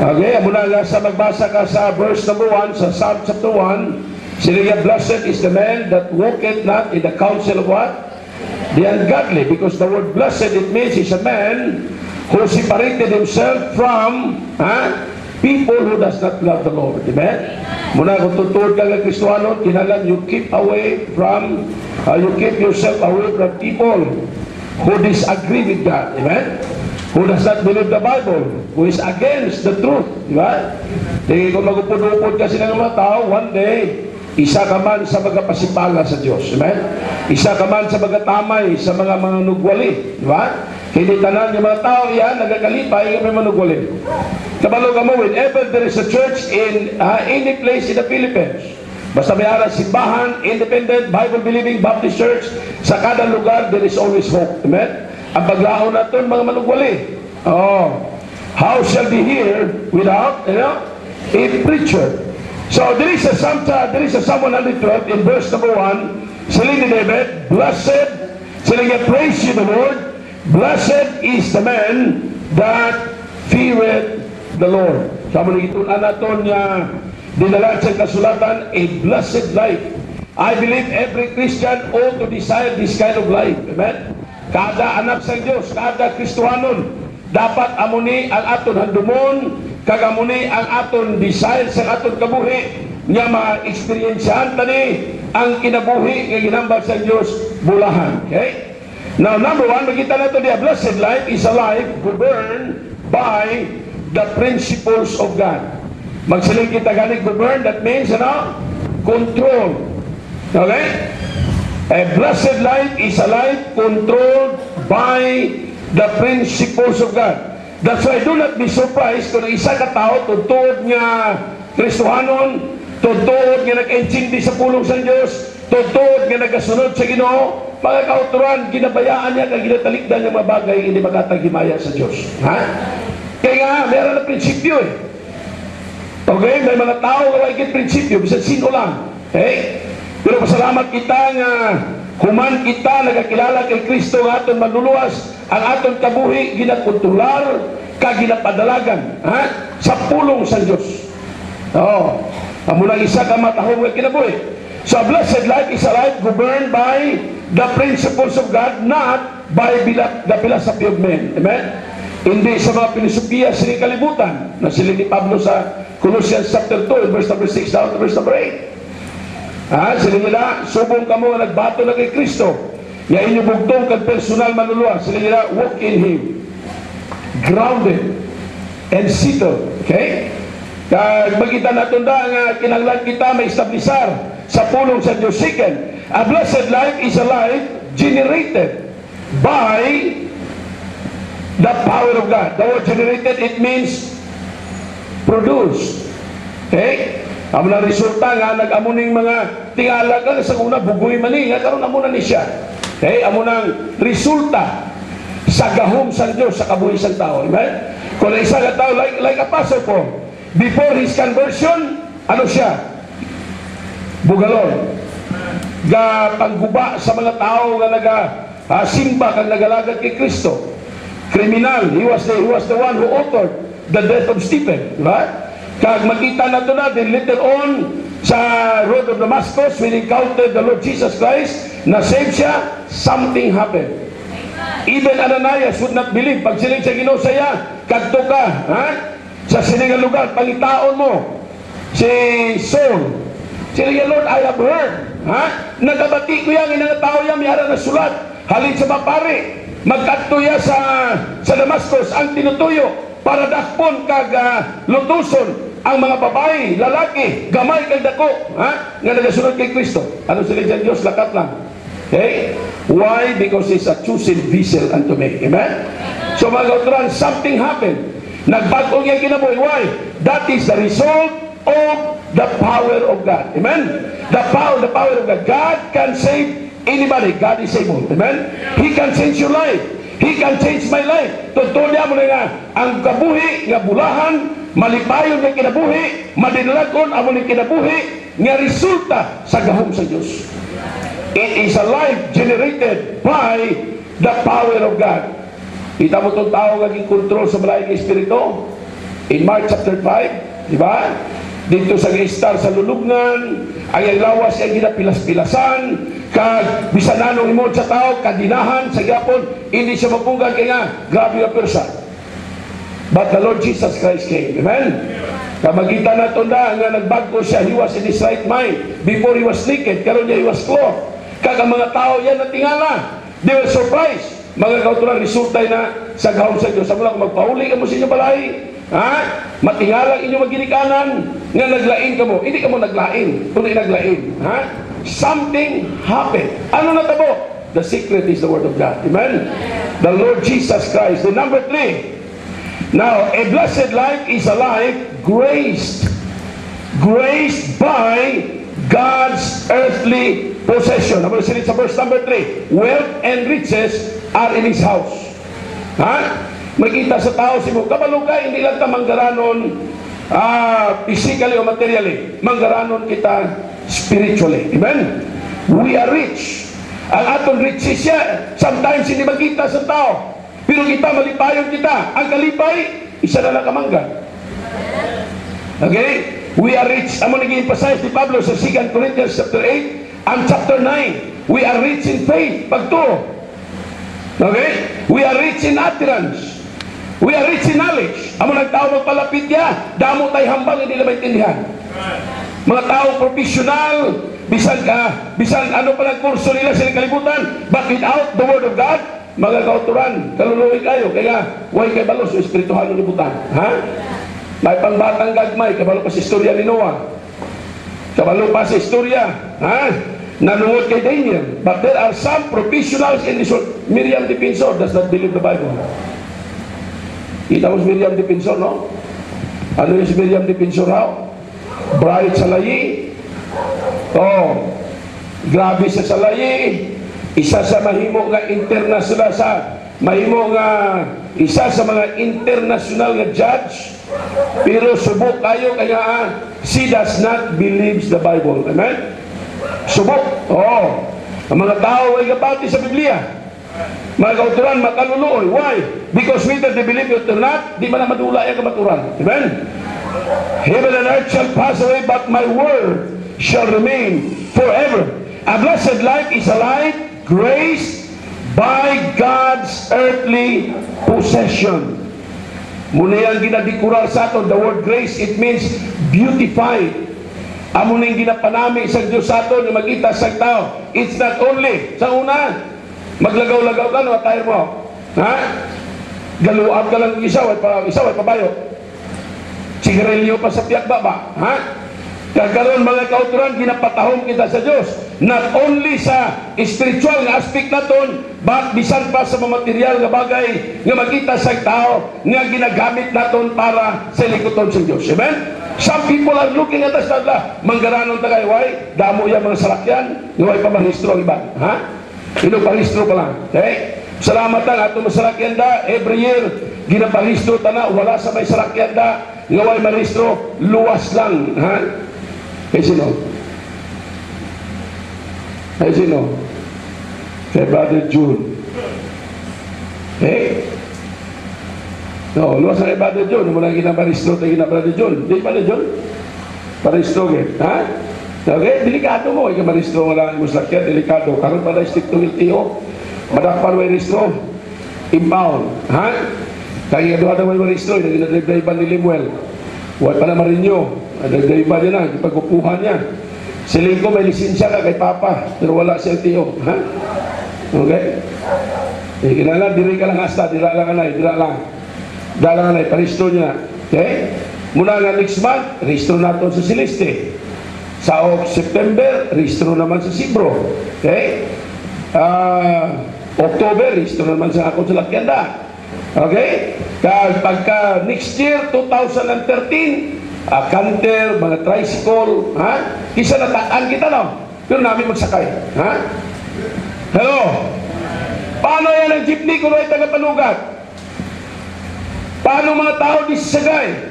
Okay, nga sa magbasa ka sa verse number 1 sa Psalm chapter 1. Sila nga, blessed is the man that walketh not in the counsel of what? The ungodly. Because the word blessed, it means he's a man who separated himself from ha, people who does not love the Lord. Amen? Muna kung tutuod ka ng Kristuano, kinalan you keep away from, uh, you keep yourself away from people who disagree with God. Amen? Who does not believe the Bible, who is against the truth. Di ba? Di kung magupod-upod kasi ng mga tao, one day, isa ka man sa mga sa Diyos. Amen? Isa ka man sa mga sa mga mga nugwali. Di ba? Hindi tanan yung mga tao yan, nagakalipay, kami manugwali. Kabalo ka mo, whenever there is a church in uh, any place in the Philippines, Basta may aras simbahan, independent, Bible-believing Baptist Church, sa kada lugar, there is always hope. Amen? Ang paglaon natin, mga manugwali. Oh, how shall be here without, you know, a preacher? So there is a some, there is a Psalm 112 in verse number 1, sila ni David, Blessed, sila praise you the Lord, Blessed is the man that feareth the Lord. Sama ni itong anaton niya, dinala sa kasulatan, a blessed life. I believe every Christian ought to desire this kind of life. Amen? Kada anak sa Diyos, kada Kristuhanon, dapat amuni ang aton handumon, kagamuni ang aton desire sa aton kabuhi, nga ma-experiensyahan tani ang kinabuhi nga ginambag sa Diyos bulahan. Okay? Now, number one, makita na ito, the blessed life is a life governed by the principles of God. Magsiling kita galing govern, that means, ano? Control. Okay? A blessed life is a life controlled by the principles of God. That's why do not be surprised kung isa ka tao, tutuod nga Kristohanon, tutuod nga nag-intindi sa pulong sa Diyos, tutuod nga nagasunod sa Ginoo, mga kauturan, ginabayaan niya kag ginatalikdan niya mga bagay hindi makatagimaya sa Diyos. Ha? Kaya nga, meron na prinsipyo eh. Okay, may mga tao nga may prinsipyo, bisan sino lang. Okay? Pero pasalamat kita nga human kita nagakilala kay Kristo nga aton manluluwas ang aton kabuhi ginakontrolar ka ginapadalagan ha? sa pulong sa Dios. Oh, amo lang isa ka matahong nga kinabuhi. So a blessed life is a life governed by the principles of God, not by the philosophy of men. Amen? Hindi sa mga filosofiya sa kalibutan na sila ni Pablo sa Colossians chapter 2, verse number 6 down to verse number 8. Ah, sila nila, subong ka nagbato na kay Kristo. Ya inyo bugtong kag personal manuluwa. Sila nila, walk in Him. Grounded and settled. Okay? Kag magita na tunda nga kinanglan kita may establisar sa pulong sa Diyos. Second, a blessed life is a life generated by the power of God. The word generated, it means produced. Okay? Amo na resulta nga nag-amuning mga tingala ka sa una bugoy man ni nga karon amo na ni siya. Okay, amo nang resulta sa gahom sa Dios sa kabuhi sa tao. Amen. Kung isa ka tao like like apostle Paul, before his conversion, ano siya? Bugalon. Ga pangguba sa mga tao nga naga uh, simba kang nagalagad kay Kristo. Criminal. He was the he was the one who authored the death of Stephen, right? Kag makita na to natin later on sa road of Damascus when he encountered the Lord Jesus Christ, na save siya, something happened. Even Ananias would not believe. Pag siling sa Ginoo saya, kadto ka, ha? Sa siningang lugar, pangitaon mo. Si Saul. Sila Lord, I have heard. Ha? Nagabati ko yan, inang tao yan, mayara na sulat. Halin sa mapari. Magkatuya sa sa Damascus ang tinutuyo para dakpon kag uh, lutuson ang mga babae, lalaki, gamay kag dako, ha? Nga nagasunod kay Kristo. Ano sila dyan Diyos? Lakat lang. Okay? Why? Because He's a chosen vessel unto me. Amen? So mga kautran, something happened. Nagbagong yung kinabuhi. Why? That is the result of the power of God. Amen? The power, the power of God. God can save anybody. God is able. Amen? He can change your life. He can change my life. Tutunya mo na nga, ang kabuhi, nga bulahan, malipayon nga kinabuhi, madinalagon amo ni kinabuhi, nga resulta sa gahom sa Diyos. It is a life generated by the power of God. Kita mo itong tao nga control sa malayang espiritu? in Mark chapter 5, di ba? Dito sa istar sa lulugnan, ang lawas ay ginapilas-pilasan, kag bisan anong imod sa tao, kadinahan sa gapon, hindi siya mapungan kaya grabe nga persa. But the Lord Jesus Christ came. Amen? Kamagita na ito na nga nagbago siya, he was in his right mind. Before he was naked, karon niya he was clothed. Kag ang mga tao yan natingala. They were surprised. Mga kautulan, resulta na sa gahom sa Diyos. Sa mula kung magpauli ka mo sa inyong balay, ha? Matingala inyong maginikanan, nga naglain ka mo. Hindi ka mo naglain, kundi naglain. Ha? Something happened. Ano na tabo? The secret is the word of God. Amen? The Lord Jesus Christ. The number three, Now, a blessed life is a life graced, graced by God's earthly possession. I'm going to say it sa verse number 3. Wealth and riches are in His house. Ha? Makita sa tao si mo, kabalo ka, hindi lang ta manggaranon ah, physically o materially. Manggaranon kita spiritually. Amen? We are rich. Ang aton riches siya, sometimes hindi makita sa tao. Pero kita, malipayon kita. Ang kalipay, isa na lang kamangga. Okay? We are rich. Amo nag-emphasize ni Pablo sa 2 Corinthians chapter 8 and chapter 9. We are rich in faith. Pagto. Okay? We are rich in utterance. We are rich in knowledge. Amo nagtao magpalapit niya. Damo tay hambang hindi na maintindihan. Mga tao professional, bisan ka, bisan ano pa kurso nila sa kalibutan, but without the word of God, mga kauturan, kaluluwi kayo, kaya huwag kay balos o espirituhan ng libutan. Ha? May pangbatang gagmay, kabalo pa sa istorya ni Noah. Kabalo pa sa istorya, ha? Nanungod kay Daniel. But there are some professionals in this world. Miriam Defensor does not believe the Bible. Kita mo si Miriam Defensor, no? Ano yung si Miriam Defensor, how? Bright sa layi. Oh, grabe sa salayi. Isa sa mahimo nga international sa mahimo nga isa sa mga international nga judge pero subok kayo kaya she does not believes the Bible. Amen? Subok. Oh. Ang mga tao ay gabati sa Biblia. Mga kauturan, makaluluoy. Why? Because whether they believe it or not, di man madula yung kamaturan. Amen? Heaven and earth shall pass away, but my word shall remain forever. A blessed life is a life graced by God's earthly possession. Muna yan ginadikural sa aton, the word grace, it means beautified. Amo na yung ginapanami sa Diyos sa aton, yung magita sa tao. It's not only, sa una, maglagaw-lagaw ka, no, tayo mo. Ha? Galuab ka lang isa, way pa, isa, way pabayo. Sigarilyo pa sa piyak baba. Ha? Kagaroon mga kauturan, ginapatahong kita sa Diyos. Not only sa spiritual nga aspect naton, but bisan pa sa material nga bagay nga makita sa tao nga ginagamit naton para sa likuton sa Diyos. Amen? Some people are looking at us na manggaranon tagay, why? Damo yan mga salakyan, nga way pa mahistro ang iba. Ha? Ino pahistro pa lang. Okay? Salamat lang ato masalakyan da, every year, ginapahistro ta na, wala sa may salakyan da, nga way mahistro, luwas lang. Ha? Kay sino? Kay sino? Kay Brother June. Eh? No, luwas na kay Brother June. Mula ginaparisto tayo na Brother June. Di na June? Paristo ke. Ha? Okay, delikado mo. Ika maristo mo lang yung sakyan, delikado. Karoon pa na stick to LTO. Madakpan mo yung ristro. Impound. Ha? Kaya doon na may ristro. Nag-drive ba ni Limuel? Huwag pa na marinyo. Nag-drive ba niya na? Ipagkukuhan niya. Siling ko may lisensya ka kay Papa. Pero wala si LTO. Ha? Okay? Eh, kinala, diri ka lang hasta. Dira lang anay. Dira lang. Dira lang anay. Paristo niya. Okay? Mula nga next month, restro natin sa Celeste. Sa September, restro naman sa Sibro. Okay? Ah, October, restro naman sa ako sa Lakyanda. Okay? Kag pagka next year, 2013, ah, canter, mga tricycle, ha? Kisa nataan kita, no? Pero namin magsakay. Ha? Hello? Paano yan ang jeepney kung ay tagapanugat? Paano mga tao di sasagay?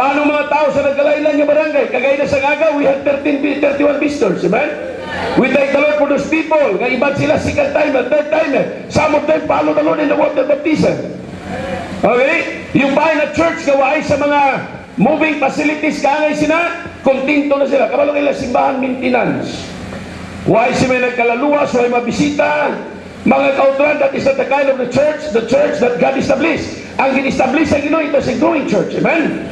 Paano mga tao sa nagkalailan ng barangay? Kagaya na sa Gaga, we had 13, bi- 31 visitors. Amen? We thank the Lord for those people. Nga iba sila second timer, third timer. Some of them follow the Lord in the water baptism. Okay? Yung bahay na church gawain sa mga moving facilities kangay sina, kontento na sila. Kabalo nila simbahan maintenance. Why si may nagkalaluwas, why mabisita, mga kautran, that is not the kind of the church, the church that God established. Ang gin-establish sa Ginoo, ito is a growing church. Amen?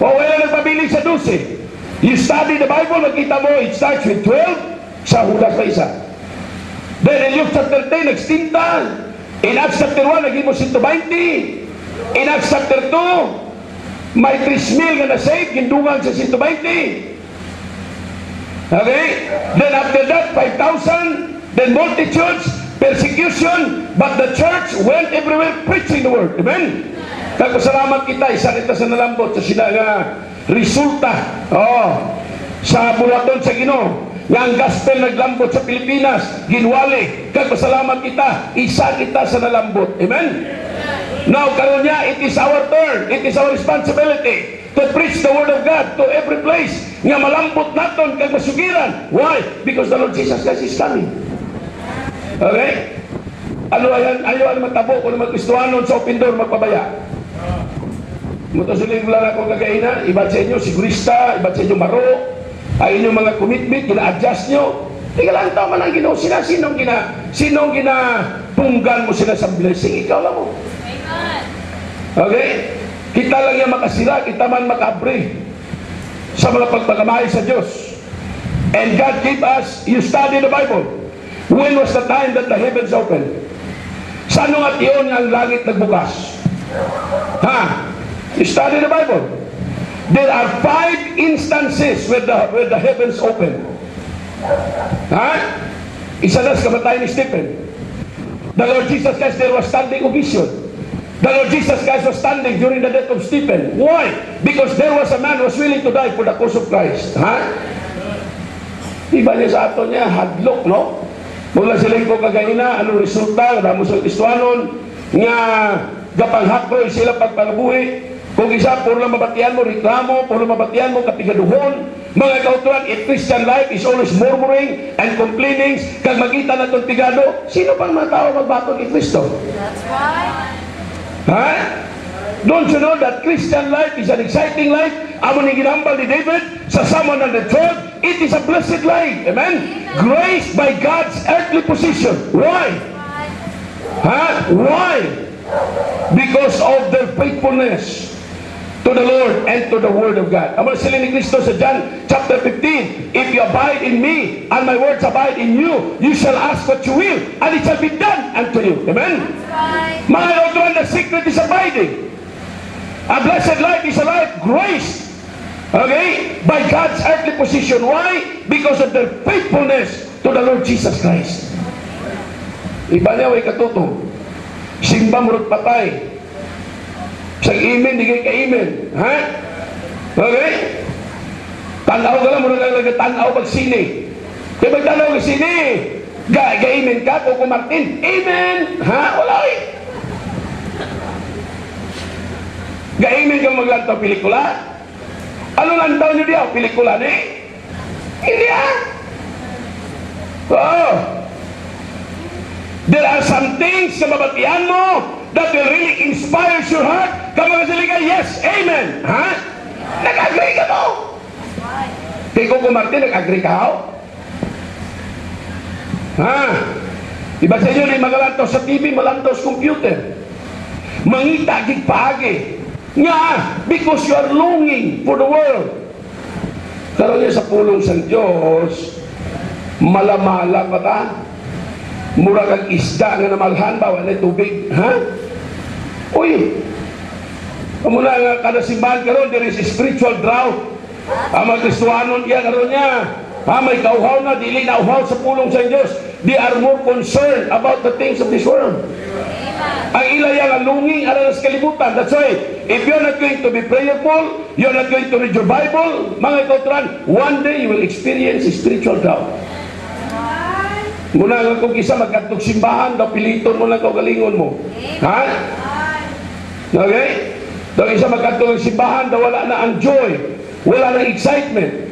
O wala nagpabili sa 12. You study the Bible, makita mo, it starts with 12, sa hulas pa isa. Then in Luke chapter 10, nagstinta. In Acts chapter 1, naging mo 120. In Acts chapter 2, may 3,000 nga na-save, gindungan sa 120. Okay? Then after that, 5,000. Then multitudes, persecution. But the church went everywhere preaching the word. Amen? Kagpasalamat kita, isa kita sa nalambot sa sila nga resulta. Oh, sa bulaton sa Ginoo. Nga ang gospel naglambot sa Pilipinas, ginwali. Kagpasalamat kita, isa kita sa nalambot. Amen? Now, karon niya, it is our turn. It is our responsibility to preach the word of God to every place nga malambot naton kag masugiran. Why? Because the Lord Jesus Christ is coming. Okay? Ano ayan, ayaw ano matabo kung magkristuanon sa open door magpabaya. Muto wala na akong kagainan, iba sa inyo, sigurista, iba sa inyo maro, ay inyong mga commitment, gina-adjust nyo. Tinggal lang tao man ang ginoo sila, sinong gina, sinong gina punggan mo sila sa blessing, ikaw lang mo. Okay? Kita lang yan makasira, kita man makabre sa mga pagpagamay sa Diyos. And God gave us, you study the Bible. When was the time that the heavens opened? Sa anong at iyon ang langit nagbukas? Ha? Study the Bible. There are five instances where the, where the heavens open. Ha? Isa na sa kamatayan ni Stephen. The Lord Jesus Christ, there was standing ovation. The Lord Jesus Christ was standing during the death of Stephen. Why? Because there was a man who was willing to die for the cause of Christ. Ha? Iba niya sa ato niya, hadlok, no? Mula silang ko kagaina, anong resulta, damo sa Kristuanon, nga gapanghakroy sila pagpagabuhi. Kung isa, puro lang mabatian mo, reklamo, puro mabatian mo, kapigaduhon. Mga kauturan, if Christian life is always murmuring and complaining, kag magita na itong pigado, sino pang mga tao magbato kay Kristo? That's right. Ha? Don't you know that Christian life is an exciting life? Amo ni ginambal ni David sa Psalm 112, it is a blessed life. Amen? Grace by God's earthly position. Why? Ha? Why? Because of their faithfulness to the Lord and to the Word of God. Amo sila ni Kristo sa John chapter 15, If you abide in me and my words abide in you, you shall ask what you will and it shall be done unto you. Amen? Right. Mga Lord, the secret is abiding. A blessed life is a life grace. Okay? By God's earthly position. Why? Because of their faithfulness to the Lord Jesus Christ. Iba niya, way katuto. Simba murot patay. Sa imen, di kay ka-imen. Ha? Okay? Tanaw ka lang, murot lang tanaw pag sini. Kaya pag tanaw ka sini, ga ga-imen ka, Coco Martin. Amen! Ha? Wala eh. Gaimin kang maglantaw pelikula? Ano lantaw nyo diya? Pelikula ni? Hindi ah. Oh. There are some things sa mabatian mo that will really inspire your heart. Kama ka sila yes, amen. Ha? Nag-agree ka mo. Kay Coco Martin, nag-agree ka ho? Ha? Iba sa inyo, ni magalantaw sa TV, malantaw sa computer. Mangita, gig paagi. Nga, because you are longing for the world. Karoon niya sa pulong sa Diyos, malamala pa ta. Mura kag isda nga namalhan ba, wala tubig. Ha? Uy, Kamuna nga kada simbahan karon there is spiritual drought. Ang mga Kristuhanon iya karon niya. Ha, may kauhaw na, dili na uhaw sa pulong sa Diyos. They are more concerned about the things of this world. Ang ilayang ang lunging aral sa kalibutan. That's why, if you're not going to be prayerful, you're not going to read your Bible, mga kautran, one day you will experience spiritual drought. Muna nga kung isa magkatog simbahan, daw piliton mo lang kaugalingon mo. Ha? Okay? Daw isa magkatog simbahan, daw wala na ang joy, wala na excitement.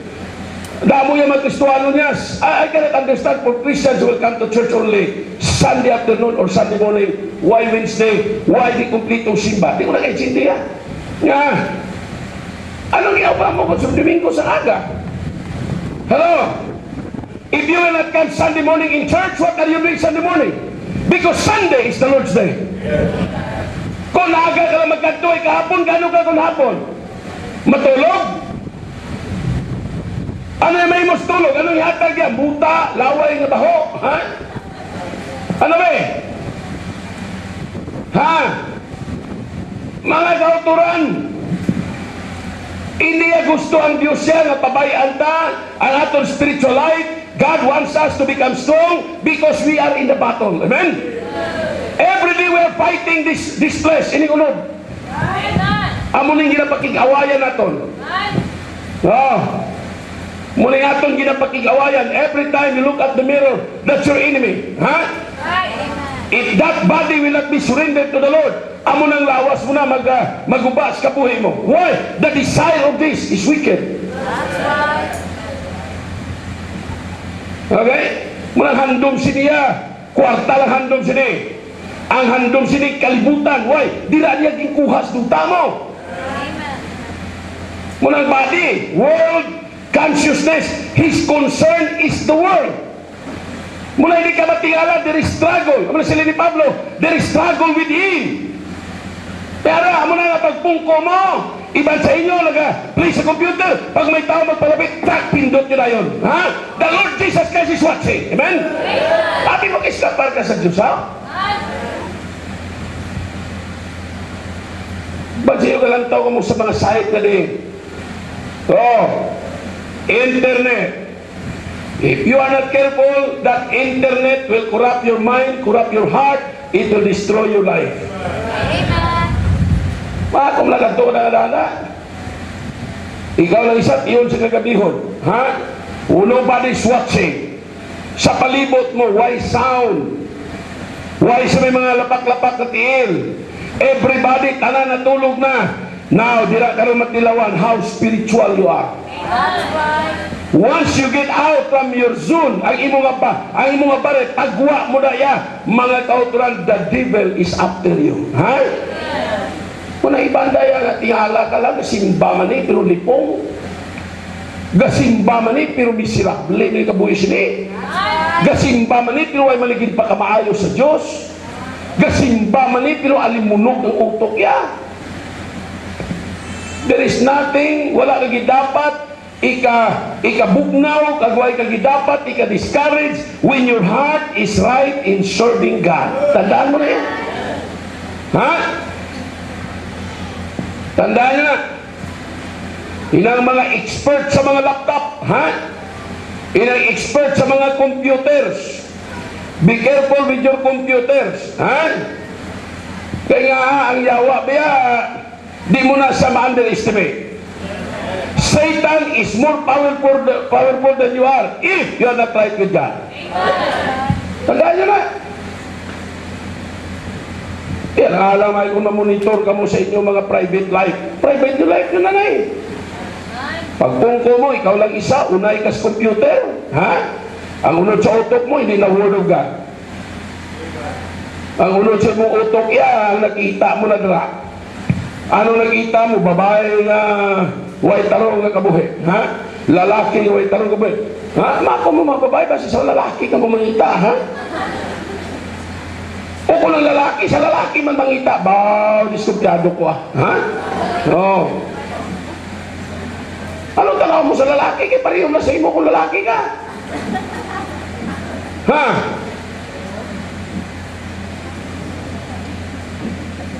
Damo yung mga Kristuano niya. I, I cannot understand for Christians will come to church only Sunday afternoon or Sunday morning, why Wednesday, why di kumpletong simba? Di ko na kaintindihan. Nga, anong ginagawa mo kung sa Domingo sa aga? Hello? If you will not come Sunday morning in church, what are you doing Sunday morning? Because Sunday is the Lord's day. Kung naaga ka lang magkanto, kahapon, gano'n ka kung hapon? Matulog? Ano yung may mos tulog? Ano yung hatag yan? Buta, laway nga baho? Ha? Ano ba eh? Ha? Mga kauturan, hindi gusto ang Diyos siya nga pabayaan ta ang atong spiritual life. God wants us to become strong because we are in the battle. Amen? Every day we are fighting this this flesh. Ini unod. Amo ning ginapakig-awayan naton. Oh. Muna aton ginapakig-awayan. Every time you look at the mirror, that's your enemy. Ha? If that body will not be surrendered to the Lord, amo nang lawas mo na mag, uh, magubas kabuhi mo. Why? The desire of this is wicked. Okay? Muna handom siniya. Kwarta lang handom sini. Ang handom sini kalibutan. Why? Dira niya gingkuhas duta mo. Muna body, world consciousness. His concern is the world. Mula hindi ka matingala, there is struggle. Mula sila ni Pablo, there is struggle with him. Pero amo na pagpungko mo, iban sa inyo, naga, play sa computer, pag may tao magpalapit, tak, pindot nyo na yun. Ha? The Lord Jesus Christ is watching. Amen? Sabi mo, iskapar ka sa Diyos, ha? Ba't sa'yo ka lang tao ka mo sa mga site na din? Oh, internet. If you are not careful, that internet will corrupt your mind, corrupt your heart, it will destroy your life. Mga kung nagato na nalala. Ikaw lang isa't iyon sa kagabihon. Ha? Nobody's watching. Sa palibot mo, why sound? Why sa may mga lapak-lapak na tiil? Everybody, tanan natulog na. Now, dira karon matilawan how spiritual you are. Once you get out from your zone, ang imo nga pa, ang imo nga pare, tagwa mo na ya, mga kauturan, the devil is after you. Ha? Kung naibanda ya, nga, tingala ka lang, gasimba man pero lipong. Gasimba man pero miserable ni kabuhis ni. Gasimba man pero ay maligid pa kamaayo sa Diyos. Gasimba man pero alimunog ang utok ya. There is nothing, wala lagi dapat ika ikabugnaw kagway kagi dapat ika discourage when your heart is right in serving God. Tandaan mo na yan. Ha? Tandaan na. Inang mga expert sa mga laptop, ha? Inang expert sa mga computers. Be careful with your computers, ha? Kaya nga, ang yawa, biya, di mo na siya ma-underestimate. Satan is more powerful, powerful than you are if you are not right with God. Tandaan nyo na. Yan, alam ay kung na-monitor ka mo sa inyong mga private life. Private life na na eh. Pagpungko mo, ikaw lang isa, unay ka sa computer. Ha? Ang unod sa utok mo, hindi na word of God. Ang unod sa mong utok, yan, ang nakita mo na dra. Ano nakita mo? Babae na way tarong nga kabuhi. Ha? Lalaki nga way tarong kabuhi. Ha? Mako mo mga babae, basta sa lalaki ka mo mangita, ha? O kung ang lalaki, sa lalaki man mangita, baw, diskumpyado ko ah. Ha? Oo. Ano tanaw mo sa lalaki? Kaya pareho na sa imo kung lalaki ka. Ha?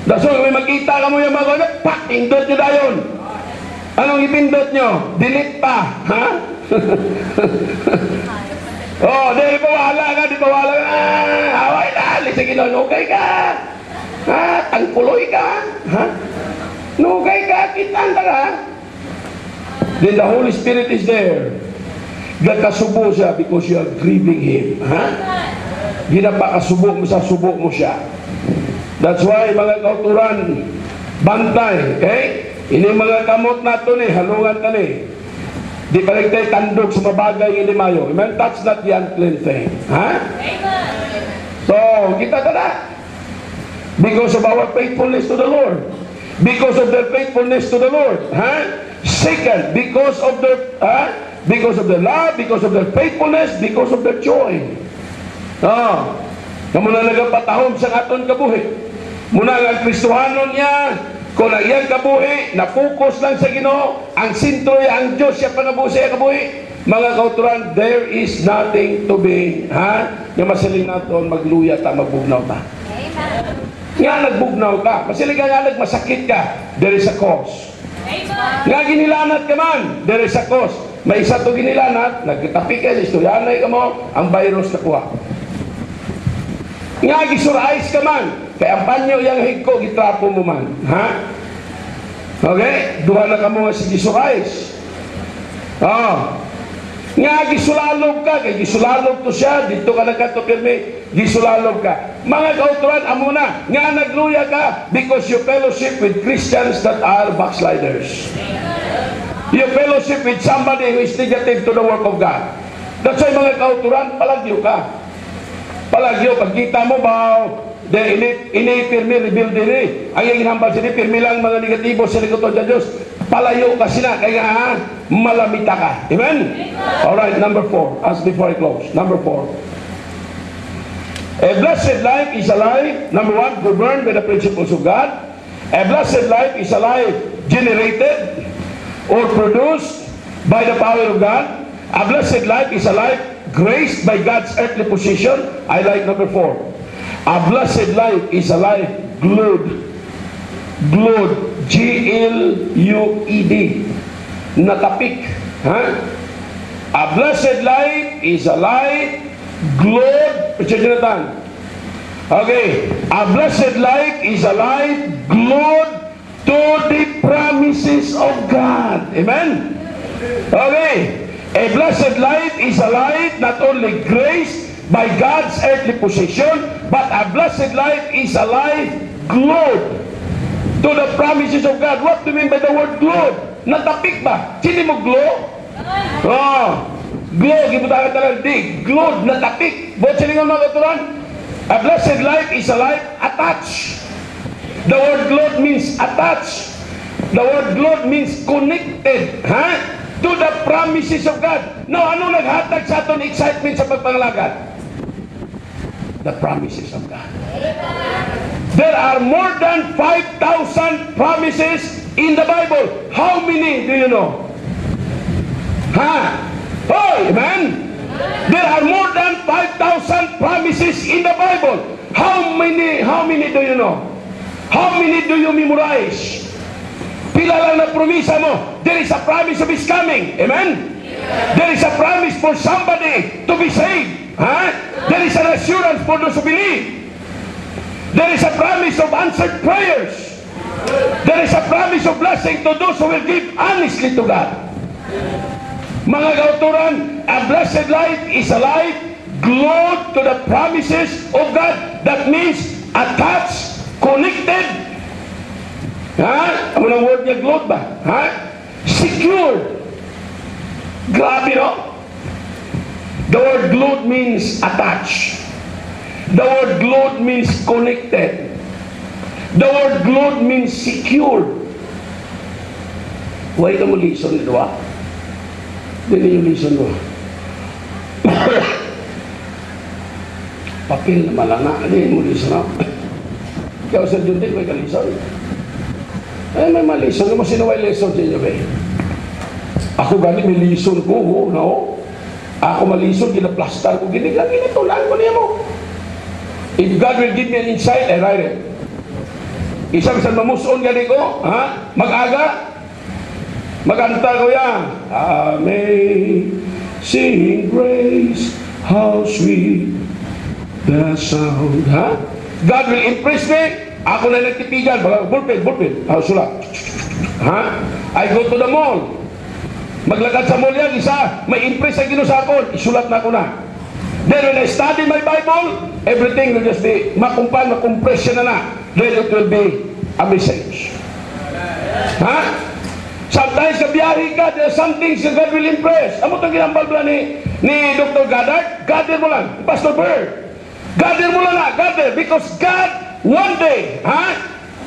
Daso, may makita ka mo yung kanya, pak, indot nyo dayon. Anong ipindot nyo? Delete pa. Ha? oh, di pa wala ka, di pa wala ka. Ah, away na, lisa ginunugay ka. Ha? Tangkuloy ka. Ha? Nugay ka, kitan ka. Then the Holy Spirit is there. Nagkasubo siya because you are grieving Him. Ha? Ginapakasubo mo sa subo mo siya. That's why mga kauturan, bantay, okay? Ini mga kamot nato ni, halungan ka ni. Di pa tayo tandog sa mabagay hindi mayo. Amen? That's not the unclean thing. Ha? So, kita ka na. Because of our faithfulness to the Lord. Because of their faithfulness to the Lord. Huh? Second, because of their huh? because of their love, because of their faithfulness, because of their joy. Ah, kamo na nagapatahom sa aton kabuhi. Muna nga Kristohanon niya, kung ang iyang kabuhi, na-focus lang sa Ginoo, ang sintro ang Diyos siya pangabuhi sa kabuhi. Mga kauturan, there is nothing to be, ha? Nga masiling naton, magluya ta, magbugnaw ta. Nga nagbugnaw ka, masiling ka nga nagmasakit ka, there is a cause. Nga ginilanat ka man, there is a cause. May isa to ginilanat, nagkatapi ka, istoryanay ka mo, ang virus nakuha. Nga gisurais ka man, kaya ang panyo yang higko, gitrapo mo man. Ha? Okay? Duha na ka mo si gisurais. Oh. Nga gisulalog ka, kay gisulalog to siya, dito ka nagkato pirmi, gisulalog ka. Mga kauturan, amo na, nga nagluya ka because you fellowship with Christians that are backsliders. You fellowship with somebody who is negative to the work of God. That's why mga kauturan, palagyo ka. Palagyo, pagkita mo ba, de ini ini pirmi rebuild diri. Ang yung hinambal sini pirmi lang mga negatibo sa likoton sa Diyos. Palayo ka sila kaya ha, malamita ka. Amen? Alright, number four. As before I close. Number four. A blessed life is a life, number one, governed by the principles of God. A blessed life is a life generated or produced by the power of God. A blessed life is a life graced by God's earthly position. I like number four. A blessed life is a life glued, glued, G-L-U-E-D, nakapik. Ha? A blessed life is a life glued, Jonathan. Okay, a blessed life is a life glued to the promises of God. Amen? Okay, a blessed life is a life not only graced by God's earthly possession, but a blessed life is a life glued to the promises of God. What do you mean by the word glued? Natapik ba? Sino mo glue? Oh, glue, gibutangan talang di. Glued, natapik. Buat sila nga mga katuran? A blessed life is a life attached. The word glued means attached. The word glued means connected. Ha? To the promises of God. Now, ano naghatag sa aton excitement sa pagpangalagad? The promises of God. There are more than 5,000 promises in the Bible. How many do you know? Ha? Oh, amen? There are more than 5,000 promises in the Bible. How many, how many do you know? How many do you memorize? Pila lang na promisa mo. There is a promise of His coming. Amen? There is a promise for somebody to be saved. Huh? There is an assurance for those who believe. There is a promise of answered prayers. There is a promise of blessing to those who will give honestly to God. Mga kauturan, a blessed life is a life glued to the promises of God. That means attached, connected. Ha? Ano word niya glued ba? Ha? Secured. Grabe, no? The word glued means attached. The word glued means connected. The word glued means secured. Huwag ka mo listen nito ah. Hindi yung listen mo. Papel na malana. Hindi mo listen ah. Ikaw sa din, may kalison. Eh, may malison. Ano mo sino may lesson sa inyo, ba? Ako gani may lison ko, oh, no? Ako malison, ginaplastar ko, ginigang, ginatulan ko niya mo. If God will give me an insight, I write it. Isa bisan mamuson gani ko, ha? Mag-aga, maganta ko yan. Amazing grace, how sweet the sound. Ha? God will impress me. Ako na nagtipigan. Baga, Bullpen, bullpen. Ah, sulat. Ha? I go to the mall. Maglakad sa mall yan, isa, may impress sa akon, isulat na ako na. Then when I study my Bible, everything will just be makumpan, makompress na na. Then it will be a message. Ha? Sometimes sa biyahe ka, there are some things that God will impress. Amo itong ginambal ba ni, ni Dr. Goddard? Goddard mo lang, Pastor Bird. Gather mo lang nga, gather. Because God, one day, ha?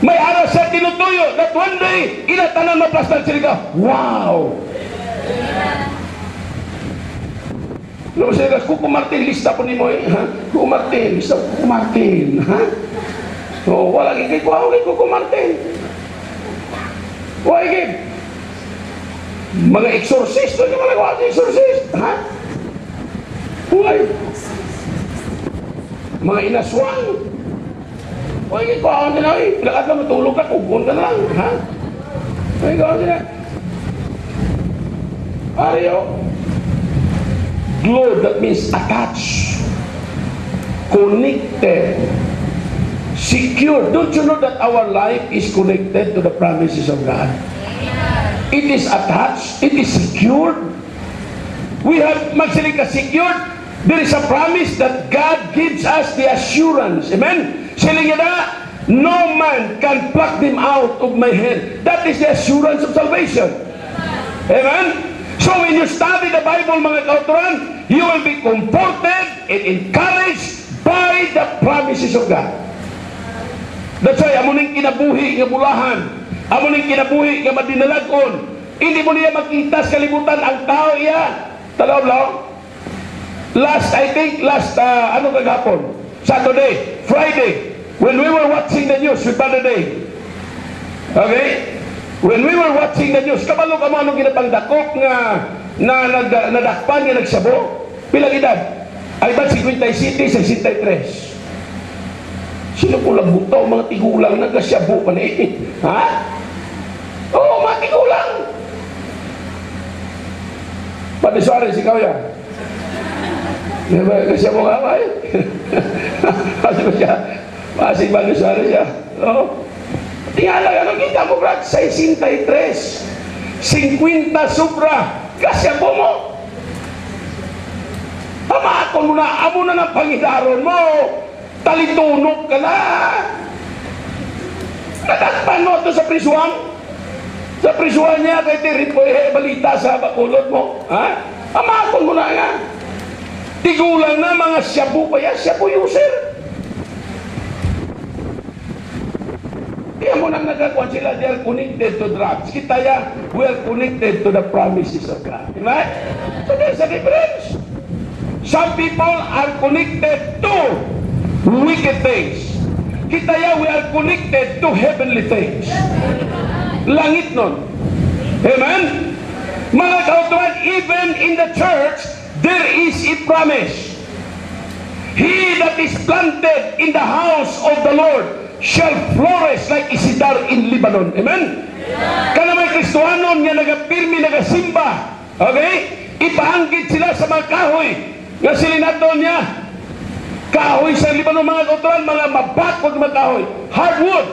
May araw sa tinutuyo that one day, inatanan maplastan sila ka. Wow! Sila ka, Kuko Martin, lista po eh. Kuko Martin, lista Kuko Martin. Ha? So, wala kay kuha kay Kuko Martin. Why kay mga exorcist, ano mga nagawa sa exorcist? Ha? Why? Mga inaswang. Why kay kuha ka na eh. Ka, kugon ka na lang. Ha? Ariyo. Glow, that means attached. Connected. Secure. Don't you know that our life is connected to the promises of God? It is attached. It is secured. We have magsalika secured. There is a promise that God gives us the assurance. Amen? Sila niya na, no man can pluck them out of my hand. That is the assurance of salvation. Amen? So when you study the Bible, mga kauturan, you will be comforted and encouraged by the promises of God. That's why, amo ning kinabuhi nga bulahan, amo ning kinabuhi nga madinalagon, hindi mo niya makita sa kalibutan ang tao iya. Talaw lang. Last, I think, last, uh, ano kagapon? Saturday, Friday, when we were watching the news with Brother Dave. Okay? When we were watching the news, kabalo ka mo anong nga na nadakpan nga nagsabo? Pilang edad? Ay ba 57, 63? Sino po lang butaw, mga tigulang nagkasyabo pa na eh. Ha? Oo, mga tigulang. Pati Suarez, ikaw yan. Diba, kasyabo nga ba eh? Kasi ba siya? Pasig ba siya? Oo. Tingala, ano kita mo, Brad? 63. 50 sobra. Kasyabo mo. Hamakon mo na, amo na ng pangidaron mo. Talitunok ka na. Natakpan mo ito sa prisuan. Sa prisuan niya, kay Tiripo, eh, balita sa bakulod mo. Ha? Hamakon mo na nga. Tigulang na mga syabu pa yan, syabu user. Kaya mo nang nagkakuan sila, they are connected to drugs. Kita ya, we are connected to the promises of God. Right? So there's a difference. Some people are connected to wicked things. Kita ya, we are connected to heavenly things. Langit nun. Amen? Mga kautuan, even in the church, there is a promise. He that is planted in the house of the Lord shall flourish like isidar in Lebanon. Amen? Kana may Kristohanon nga nagapirmi, nagasimba. Okay? Ipaanggit sila sa mga kahoy nga silinaton niya. Kahoy sa Lebanon, mga kautuan, mga mabakod mga kahoy. Hardwood.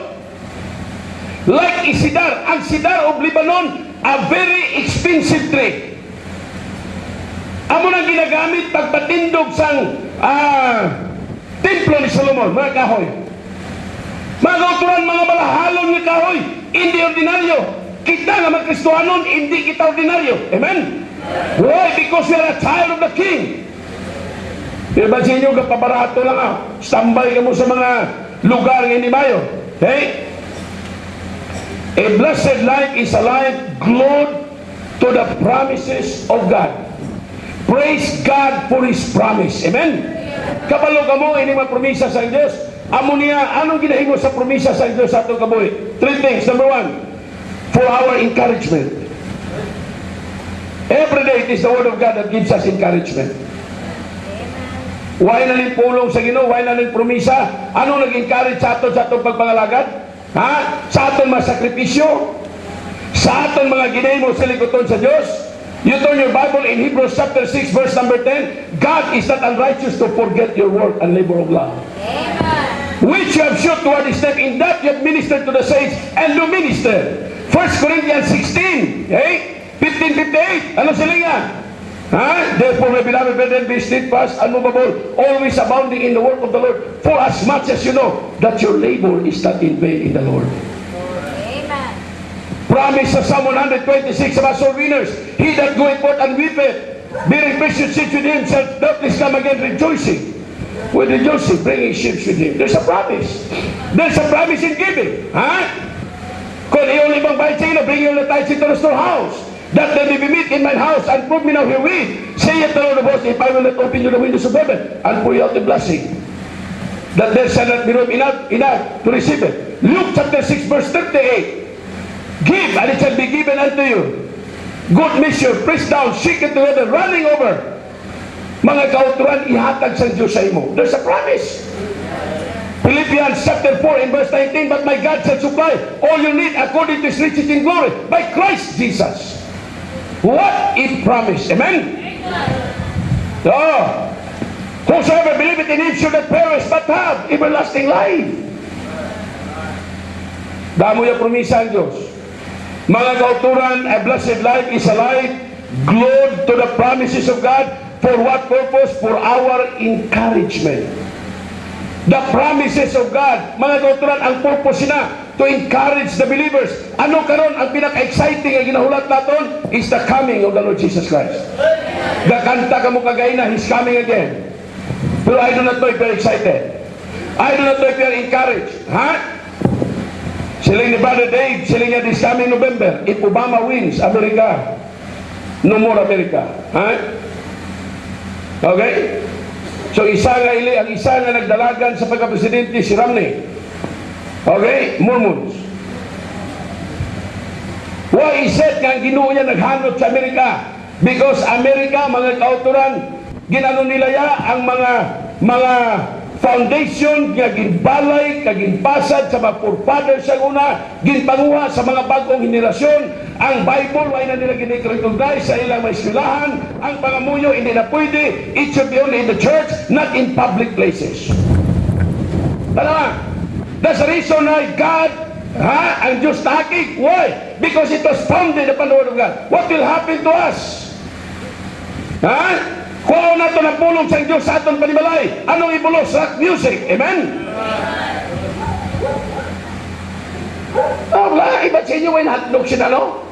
Like isidar. Ang sidar of Lebanon, a very expensive tree. Amo nang ginagamit pagpatindog sang ah, templo ni Solomon, mga kahoy. Mga kauturan, mga malahalon nga kahoy, hindi ordinaryo. Kita nga mga Kristohanon, hindi kita ordinaryo. Amen? Why? Because we are a child of the King. Sa inyo, kapabarato lang ah. Standby ka mo sa mga lugar nga hindi mayo. Okay? A blessed life is a life glued to the promises of God. Praise God for His promise. Amen? Kabalo ka mo, ini mga promisa sa Diyos. Amo niya, anong ginahimo sa promisa sa Diyos sa itong kabuhi? Three things. Number one, for our encouragement. Every day, it is the Word of God that gives us encouragement. Why na rin pulong sa Ginoo? Why na rin promisa? Ano nag-encourage sa aton sa atong pagpangalagad? Ha? Sa aton mga sakripisyo? Sa aton mga ginahimo sa likuton sa Diyos? You turn your Bible in Hebrews chapter 6 verse number 10. God is not unrighteous to forget your work and labor of love. Which you have showed toward his step in that you have ministered to the saints and do minister. 1 Corinthians 16, eh? 15, 58. Ano sila nga? Ha? Therefore, my beloved brethren, be steadfast, unmovable, always abounding in the work of the Lord, for as much as you know that your labor is not in vain in the Lord. Amen. Promise sa Psalm 126 sa mga soul winners, He that goeth forth and weepeth, bearing precious seed with him, shall doubtless come again rejoicing. With the Joseph bringing ships with him. There's a promise. There's a promise in giving. Huh? Kung iyong limang bayad sa ilo, bring your tithes into the storehouse. That they may be meat in my house and prove me now herewith. Saith the Lord of hosts, if I will not open you the windows of heaven and pour you out the blessing, that there shall not be room enough, enough to receive it. Luke chapter 6 verse 38. Give and it shall be given unto you. Good measure, pressed down, shaken together, running over. Mga kauturan, ihatag sa Diyos sa imo. There's a promise. Philippians chapter 4 in verse 19, But my God shall supply all you need according to his riches in glory by Christ Jesus. What it promised. Amen? So, whosoever believeth in him should not perish but have everlasting life. Damo yung promisa ang Diyos. Mga kauturan, a blessed life is a life glued to the promises of God for what purpose? For our encouragement. The promises of God, mga kauturan, ang purpose na to encourage the believers. Ano karon ang pinaka-exciting ang ginahulat naton is the coming of the Lord Jesus Christ. Gakanta ka mo kagay na, He's coming again. Pero I do not know if you're excited. I do not know if you're encouraged. Ha? Sila ni Brother Dave, sila niya this coming November, if Obama wins, America, no more America. Ha? Okay? So isa nga ili, ang isa nga nagdalagan sa pagka-presidente si Romney. Okay? Mormons. Why is it nga ginuo niya naghanot sa Amerika? Because Amerika, mga kauturan, ginano nila ya ang mga mga foundation nga ginbalay, kaginpasad sa mga forefathers sa una, ginpanguha sa mga bagong henerasyon. Ang Bible, ay na nila ginikrecognize sa ilang mga eskwelahan. Ang pangamuyo, hindi na pwede. It should be only in the church, not in public places. Tala That's the reason why God, ha, ang Diyos takik. Why? Because it was founded upon the Word of God. What will happen to us? Ha? Kuha na ito ng pulong sa Diyos sa aton panibalay. Anong ibulos? Rock music. Amen? Oh, wala. Iba't sa inyo, wala hotdog siya ano?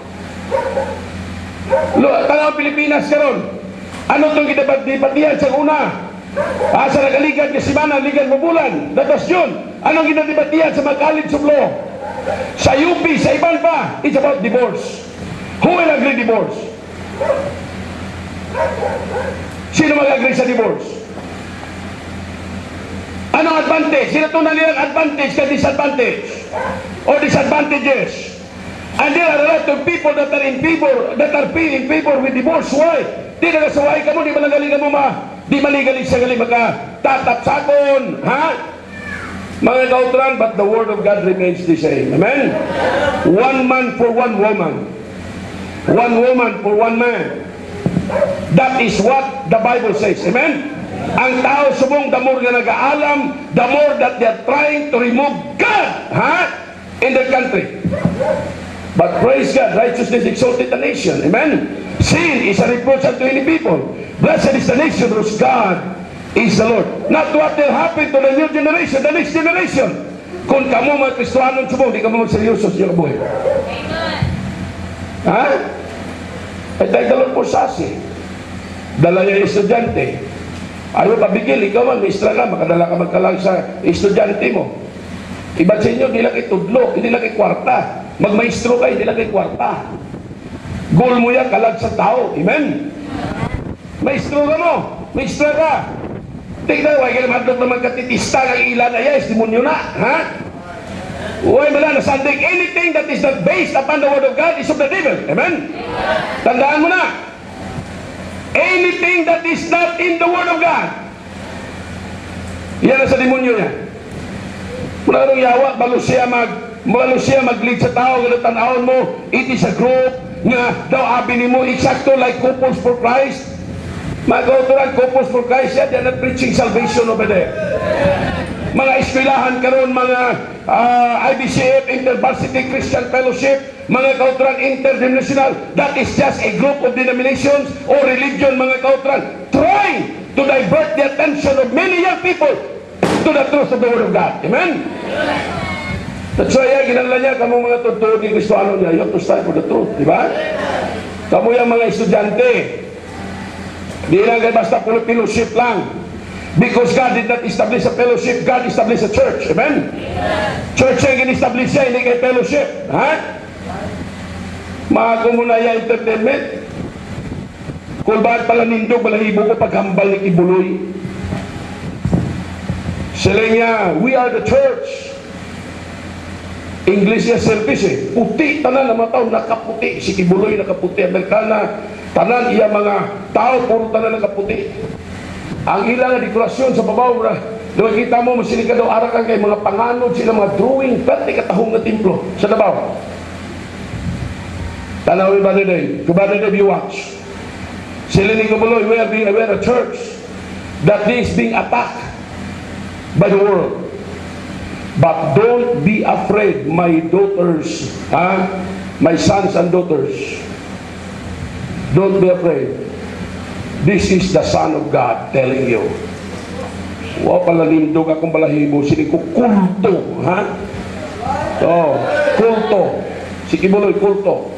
Lo, tanang Pilipinas karon. Ano itong kinabatihan sa una? Asa nagaligan ka simana, ligan mo bulan. Datos yun. Anong ginadibatihan sa college of law? Sa UP, sa iban pa, it's about divorce. Who will agree divorce? Sino mag-agree sa divorce? Anong advantage? Sino tunan nilang advantage ka disadvantage? Or disadvantages? And there are a lot of people that are in favor, that are in favor with divorce. Why? Di na kasaway ka mo, di malagaling mo ma, di maligaling sa galing maka tatapsakon, ha? Mga kautran, but the word of God remains the same. Amen? One man for one woman. One woman for one man. That is what the Bible says. Amen? Ang tao subong, the more nga nag-aalam, the more that they're trying to remove God ha? in the country. But praise God, righteousness exalted the nation. Amen? Sin is a reproach unto any people. Blessed is the nation whose God is the Lord. Not what will happen to the new generation, the next generation. Kung kamo mga Kristohanon subong, di kamo magseryoso sa iyong buhay. Ha? Ay tayo dalawang po sasi. Dala yung estudyante. Ayaw pabigil, ikaw man, maestra ka, makadala ka magkalang sa estudyante mo. Iba sa inyo, hindi lang itudlo, hindi lang kwarta. Magmaestro ka, hindi lang kwarta. Goal mo yan, kalag sa tao. Amen? Maestro ka mo, maestra ka. Tignan, huwag ka naman doon naman katitista ng ilan na yes, demonyo na. Ha? Huwag mo na nasandig. Anything that is not based upon the word of God is of the devil. Amen? Tandaan mo na. Anything that is not in the word of God, yan ang sa demonyo niya. Muna karong yawa, balo siya mag, balo mag-lead sa tao, ganun tanahon mo, it is a group, nga daw abi ni mo, exacto like couples for Christ. Kauturan, couples for Christ, yan, they're not preaching salvation over there. Mga eskwelahan karon mga uh, IBCF, InterVarsity Christian Fellowship, mga kauturan interdenominational, that is just a group of denominations or religion, mga kauturan, trying to divert the attention of many young people to the truth of the Word of God. Amen? That's why, yeah, ginala niya, kamo mga totoo ni Kristoano niya, you have to stand for the truth, di ba? Kamu yung mga estudyante, di lang kayo basta fellowship lang. Because God did not establish a fellowship, God established a church. Amen? Church ang in-establish siya, hindi kay fellowship. Ha? Mga kumunaya entertainment. Kung bakit pala nindog, balahibo ko paghambal ni Kibuloy. Sila niya, we are the church. English niya service eh. Puti, tanan na mga nakaputi. Si Kibuloy nakaputi. Amerikana, tanan iya mga tao, puro tanan nakaputi. Ang ilang dekorasyon sa babaw na nakikita mo, masinig ka daw arakan kay mga panganod sila, mga drawing, pati katahong na templo sa Davao. Tanawin ba nila? Kubada nila you watch. Sila ni Kibuloy, we are, we are a church that is being attacked by the world. But don't be afraid, my daughters, ha? my sons and daughters. Don't be afraid. This is the Son of God telling you. Wa pala nindog akong balahibo, sini ko kulto, ha? Oh, kulto. Si Kibuloy, kulto.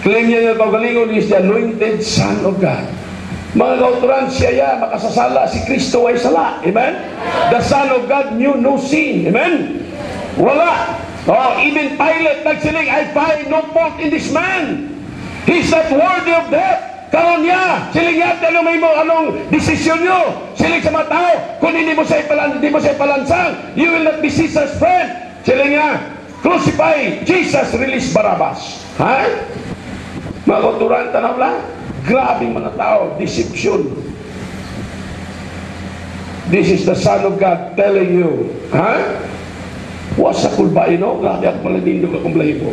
Claim niya nga kagalingon is the anointed Son of God. Mga kauturan, siya ya, makasasala, si Kristo ay sala. Amen? The Son of God knew no sin. Amen? Wala. Oh, even Pilate nagsiling, I find no fault in this man. He's not worthy of death. Karon niya, siling niya, ano may mo, anong desisyon nyo? Siling sa mga tao, kung hindi mo siya ipalan, hindi ipalansang, you will not be Caesar's friend. Siling niya, crucify Jesus, release Barabbas. Ha? Mga kauturan, tanaw lang. Grabing mga tao, deception. This is the Son of God telling you, ha? Wasa kulbain, no? Grabe ako malanindog akong balahibo.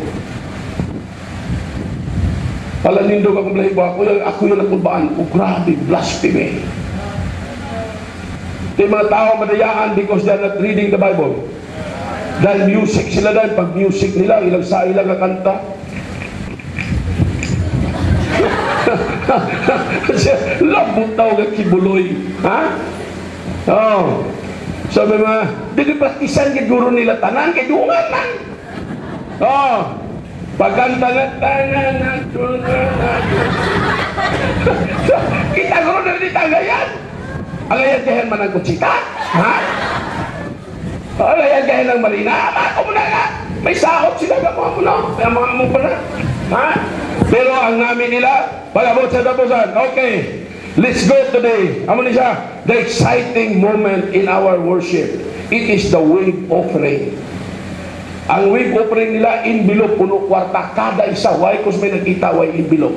Palanindog akong balahibo. Ako yung, ako yung nakulbaan. Oh, grabe, blasphemy. Ito yung mga tao madayaan because they're not reading the Bible. Dahil music sila dahil pag music nila, ilang sa ilang kanta. Labot tao ka kibuloy. Ha? Oh. Sabi mga, di ko praktisan kay guro nila tanan, kay dungan man. Oh. Pagkanta nga tanan na Kita guro na rin tagayan. Alayan kayan man ang kutsita. Ha? Alayan kayan ng marina. Ako mo na nga. May sahot sila ka mga muna. Kaya mga mo pala. Ha? Pero ang namin nila, pagabot sa tapusan. Okay. Let's go today. Amo ni siya, the exciting moment in our worship. It is the wave offering. Ang wave offering nila, envelope, puno kwarta, kada isa. Why? Kus may nakita, why envelope.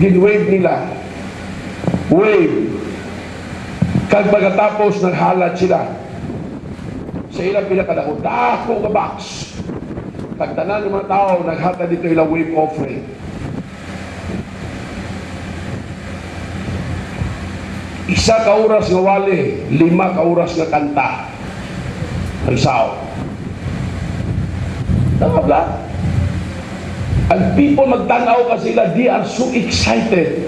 Gin-wave nila. Wave. Kag pagkatapos ng halat sila, sa ilang pinakadako, dako ka box. Kag tanan ng mga tao, naghata dito ilang wave offering. isa ka oras nga wali, lima ka oras nga kanta. Ang sao. Tama ba? Ang people magtanaw ka sila, they are so excited.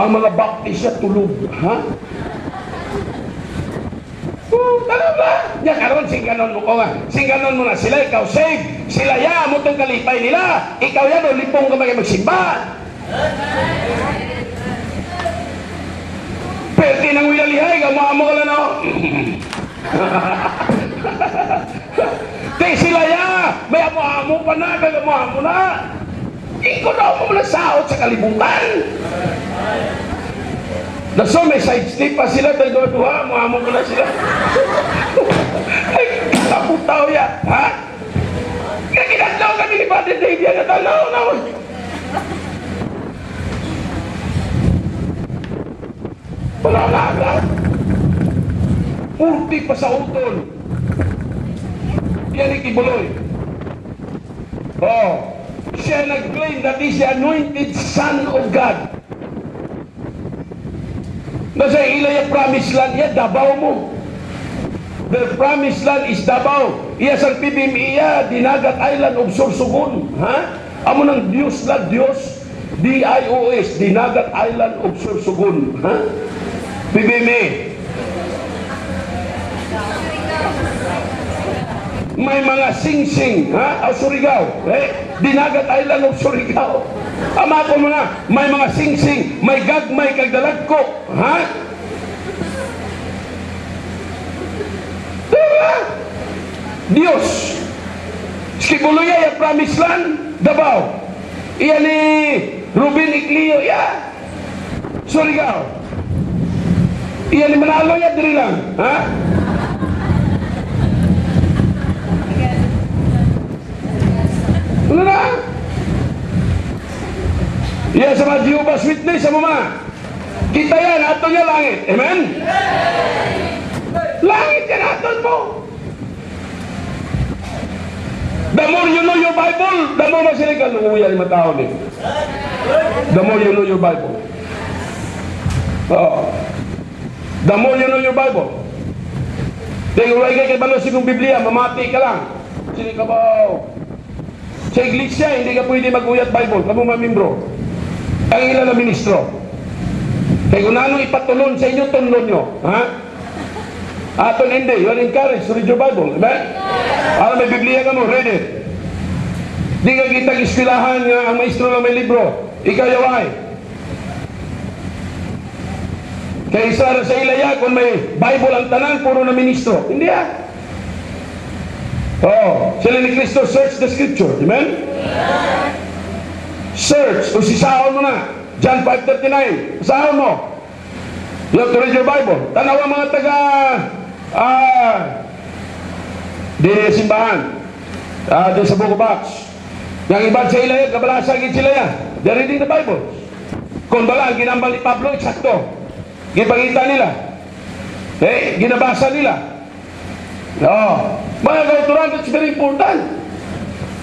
Ang mga baptist tulog. Ha? Oh, ba? Yan karon sing ganon mo ko nga. Sing ganon mo na sila, ikaw save. Sila ya, mo tong kalipay nila. Ikaw yan, o lipong ka magsimba. Pwede nang wilalihay, gamamo ka lang no? Te sila ya, may amo-amo pa na, gagamo-amo na. Ikaw na na saot sa kalibutan. Daso may side step pa sila, dahil duha, amo-amo ko na sila. Ay, kaputaw ya, ha? Kaya kinadlaw kami ni Father Dave yan, natalaw na. Wala na agad. Purti pa sa utol. Yan ang kibuloy. Oh, siya nag-claim that is the anointed Son of God. Nasa ilay ang promised land, yan, Davao mo. The promised land is Davao. Iya sa pibim iya, Dinagat Island of Sorsogon. Ha? Amo ng Diyos na Diyos. D-I-O-S, Dinagat Island of Sorsogon. Ha? Bibimi. may mga singsing, ha? O Surigao, eh? Dinagat Island of Surigao. Ama ko mga, may mga singsing, may gagmay kag ko, ha? Diba? Diyos. Skibuluya, yung promised land, Davao. Iya ni Ruben Iglio, ya. Surigao. Iya ni Manalo, ya, diri lang, ha? Ano na? Iya sa mga Jehovah's Witness, sa mga. Kita yan, ato niya langit. Amen? Langit yan aton mo. The more you know your Bible, the more masili ka lunguya ni matao ni. The more you know your Bible. Oo. The more you know your Bible. Kung kay kay balosin ng Biblia, mamati ka lang. Sini ka ba? Sa iglesia, hindi ka pwede mag-uyat Bible. Kamu mamimbro. Ang ilan na ministro. Kaya kung ano ipatulon sa inyo, tunlon nyo. Ha? Aton hindi. You are encouraged to read your Bible. Amen? Para may Biblia ka mo, read it. Di ka kita iskilahan nga ang maestro na may libro. Ikaw yaway. Kaya isa sa ilaya, kung may Bible ang tanan, puro na ministro. Hindi ah. Oh, sila ni Kristo, search the scripture. Amen? Search. O sisahon mo na. John 5.39. Sahon mo. You have to read your Bible. Tanawa mga taga ah di simbahan. Ah, di sa Buko Box. Yang iba sa ilaya, kabalasa gid sila yan. They're reading the Bible. Kung bala, ginambal ni Pablo, eksakto. Gipangita nila. Eh, ginabasa nila. No. Mga kauturan, that's very important.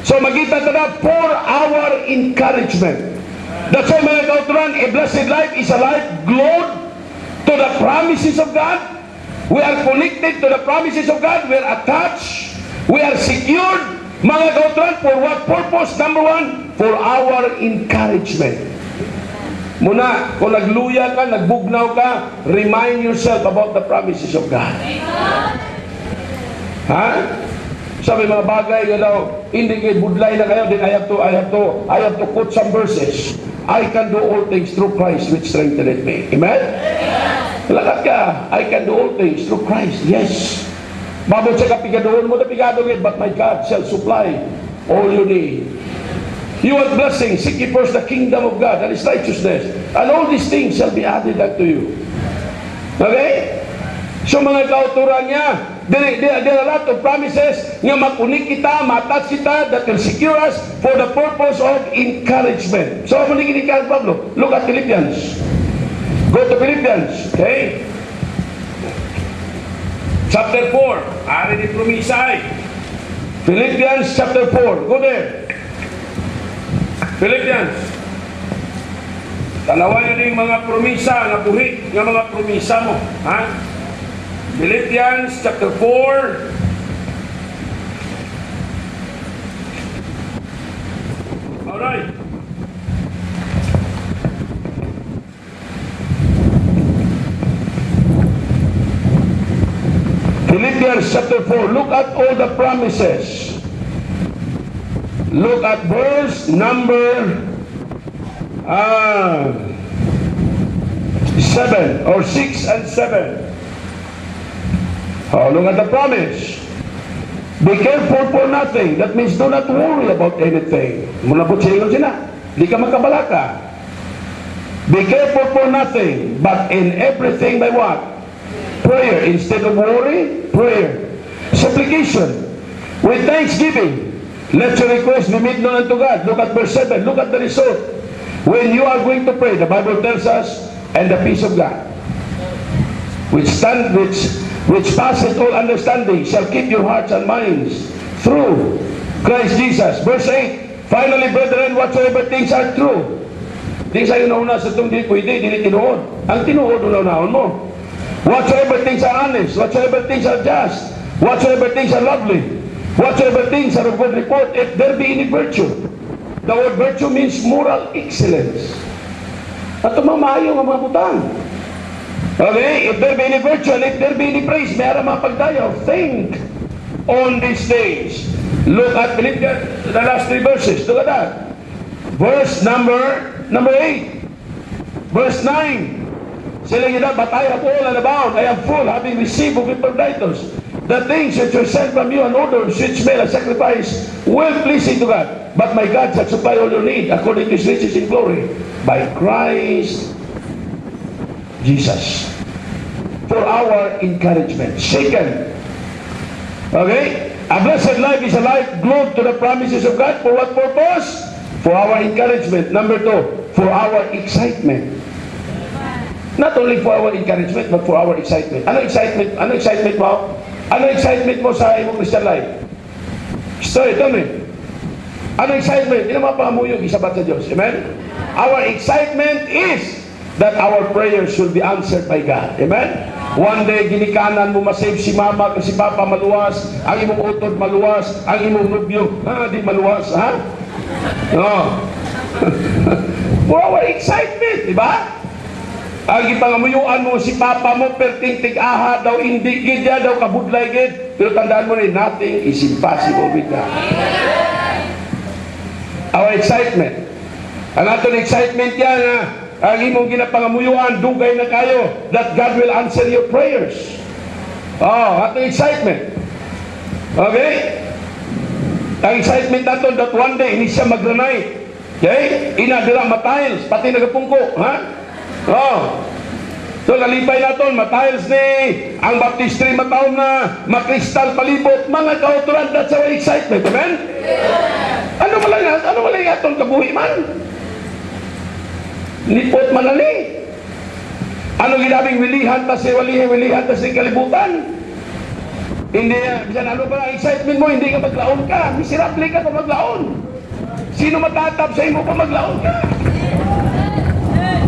So magita tada for our encouragement. That's why mga kauturan, a blessed life is a life glued to the promises of God. We are connected to the promises of God. We are attached. We are secured. Mga kauturan, for what purpose? Number one, for our encouragement. Muna, kung nagluya ka, nagbugnaw ka, remind yourself about the promises of God. Ha? Sabi mga bagay nga daw, hindi kayo budlay na kayo, then I have to, I have to, I have to quote some verses. I can do all things through Christ which strengtheneth me. Amen? Lakat ka, I can do all things through Christ. Yes. Babot sa kapigadoon mo na pigado it, but my God shall supply all you need. You want blessing, seek ye first the kingdom of God and His righteousness, and all these things shall be added unto you. Okay? So mga kauturan niya, there, there, there are a lot of promises nga makunik kita, matas kita, that will secure us for the purpose of encouragement. So ano naging encourage Pablo? Look at Philippians. Go to Philippians. Okay? Chapter 4. Ari ni Promisay. Philippians chapter 4. Go there. Philippians. Tanawan nyo din mga promisa, nga buhi, nga mga promisa mo. Ha? Philippians chapter 4. Alright. Philippians chapter 4. Look at all the promises. Look at verse number uh, 7 or 6 and 7. Oh, look at the promise. Be careful for nothing. That means do not worry about anything. Muna po siya sila. Di ka magkabalaka. Be careful for nothing, but in everything by what? Prayer. Instead of worry, prayer. Supplication. With thanksgiving. Let your request be made known unto God. Look at verse 7. Look at the result. When you are going to pray, the Bible tells us, and the peace of God, which stand, which which passeth all understanding, shall keep your hearts and minds through Christ Jesus. Verse 8, Finally, brethren, whatsoever things are true, di sa'yo nauna sa itong di pwede, dili tinuod. Ang tinuod unaw mo. Whatsoever things are honest, whatsoever things are just, whatsoever things are lovely, whatsoever things are of good report, if there be any virtue. The word virtue means moral excellence. At mamayo nga mga butang. Okay, if there be any virtue if there be any praise, mayroon mga pagdayaw. Think on these things. Look at Philippians, the last three verses. Look at that. Verse number number 8. Verse 9. Sila yun but I have all and abound. I am full, having received of Epaphroditus the things which were sent from you and orders which made a sacrifice well pleasing to God. But my God shall supply all your need according to his riches in glory by Christ Jesus. For our encouragement. Second, okay, a blessed life is a life glued to the promises of God. For what purpose? For our encouragement. Number two, for our excitement. Not only for our encouragement, but for our excitement. Ano excitement? Ano excitement mo? Ano excitement mo sa imong Christian life? Story, tell me. Ano excitement? Hindi naman pangamuyog, isabat sa Diyos. Amen? Our excitement is that our prayers should be answered by God. Amen? One day, ginikanan mo masave si mama kasi papa maluwas, ang imong utod maluwas, ang imong nubyo, ha, di maluwas, ha? No. Our excitement, di ba? Ang ipangamuyuan mo si papa mo perting tig-aha daw hindi gid daw kabudlay gid pero tandaan mo rin nothing is impossible with God. Our excitement. Ang aton excitement yan ha, ang imong ginapangamuyuan dugay na kayo that God will answer your prayers. Oh, aton excitement. Okay? Ang excitement naton that one day hindi siya magranay. Okay? Inadira matiles, pati nagapungko, ha? Oh. So lalipay naton matiles ni ang baptistry mataon na makristal palibot mga kauturan that's our excitement amen ano man lang ano man lang aton kabuhi man lipot man ani ano ginabing wilihan ta si walihan wilihan ta si kalibutan hindi bisan ano ang excitement mo hindi ka maglaon ka miserable ka pa maglaon sino matatap sa imo pa maglaon ka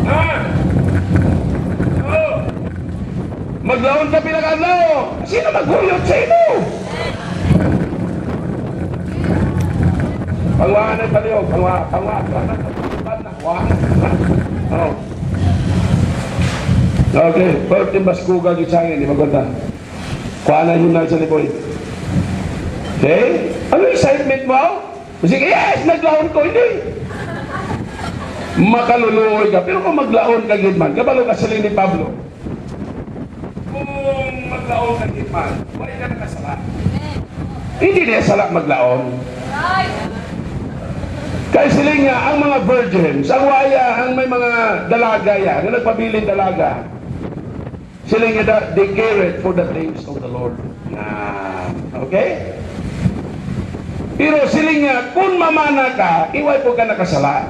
ha Oh. Maglaon ka pinakadlaw. Sino maghuyot sa imo? Pangwahan ang palihog. Pangwa, pangwa, pangwa, pangwa, Oh. Okay, pwede mas kugal yung sangin, di maganda. Kuha na yun na sa liboy. Okay? Ano excitement mo? Sige, yes, naglaon ko, hindi makaluluoy ka. Pero kung maglaon ka gitman, kabalo ka sila ni Pablo. Kung maglaon ka gitman, wala ka nakasala. Hindi niya sala maglaon. Kaya sila nga, ang mga virgins, ang waya, ang may mga dalaga yan, na nagpabiling dalaga, sila nga, they care it for the things of the Lord. Na, okay? Pero sila nga, kung mamana ka, iway po ka nakasala.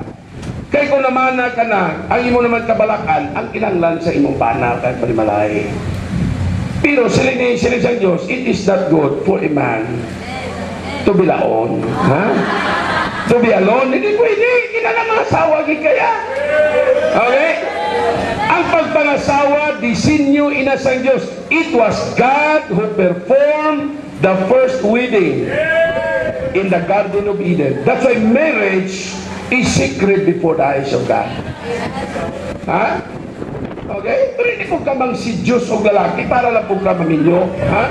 Kay kung namana ka na, ang imo naman kabalakan, ang kinanglan sa imong bana kahit palimalay. Pero sila ni sila sa Diyos, it is not good for a man to be laon. Ha? To be alone, hindi pwede. Kina na mga asawa, kaya. Okay? Ang pagpangasawa, disinyo inasang Diyos. It was God who performed the first wedding in the Garden of Eden. That's why marriage is secret before the eyes of God. Ha? Okay? Pero hindi ko ka si Diyos o lalaki para lang po ka maminyo. Ha?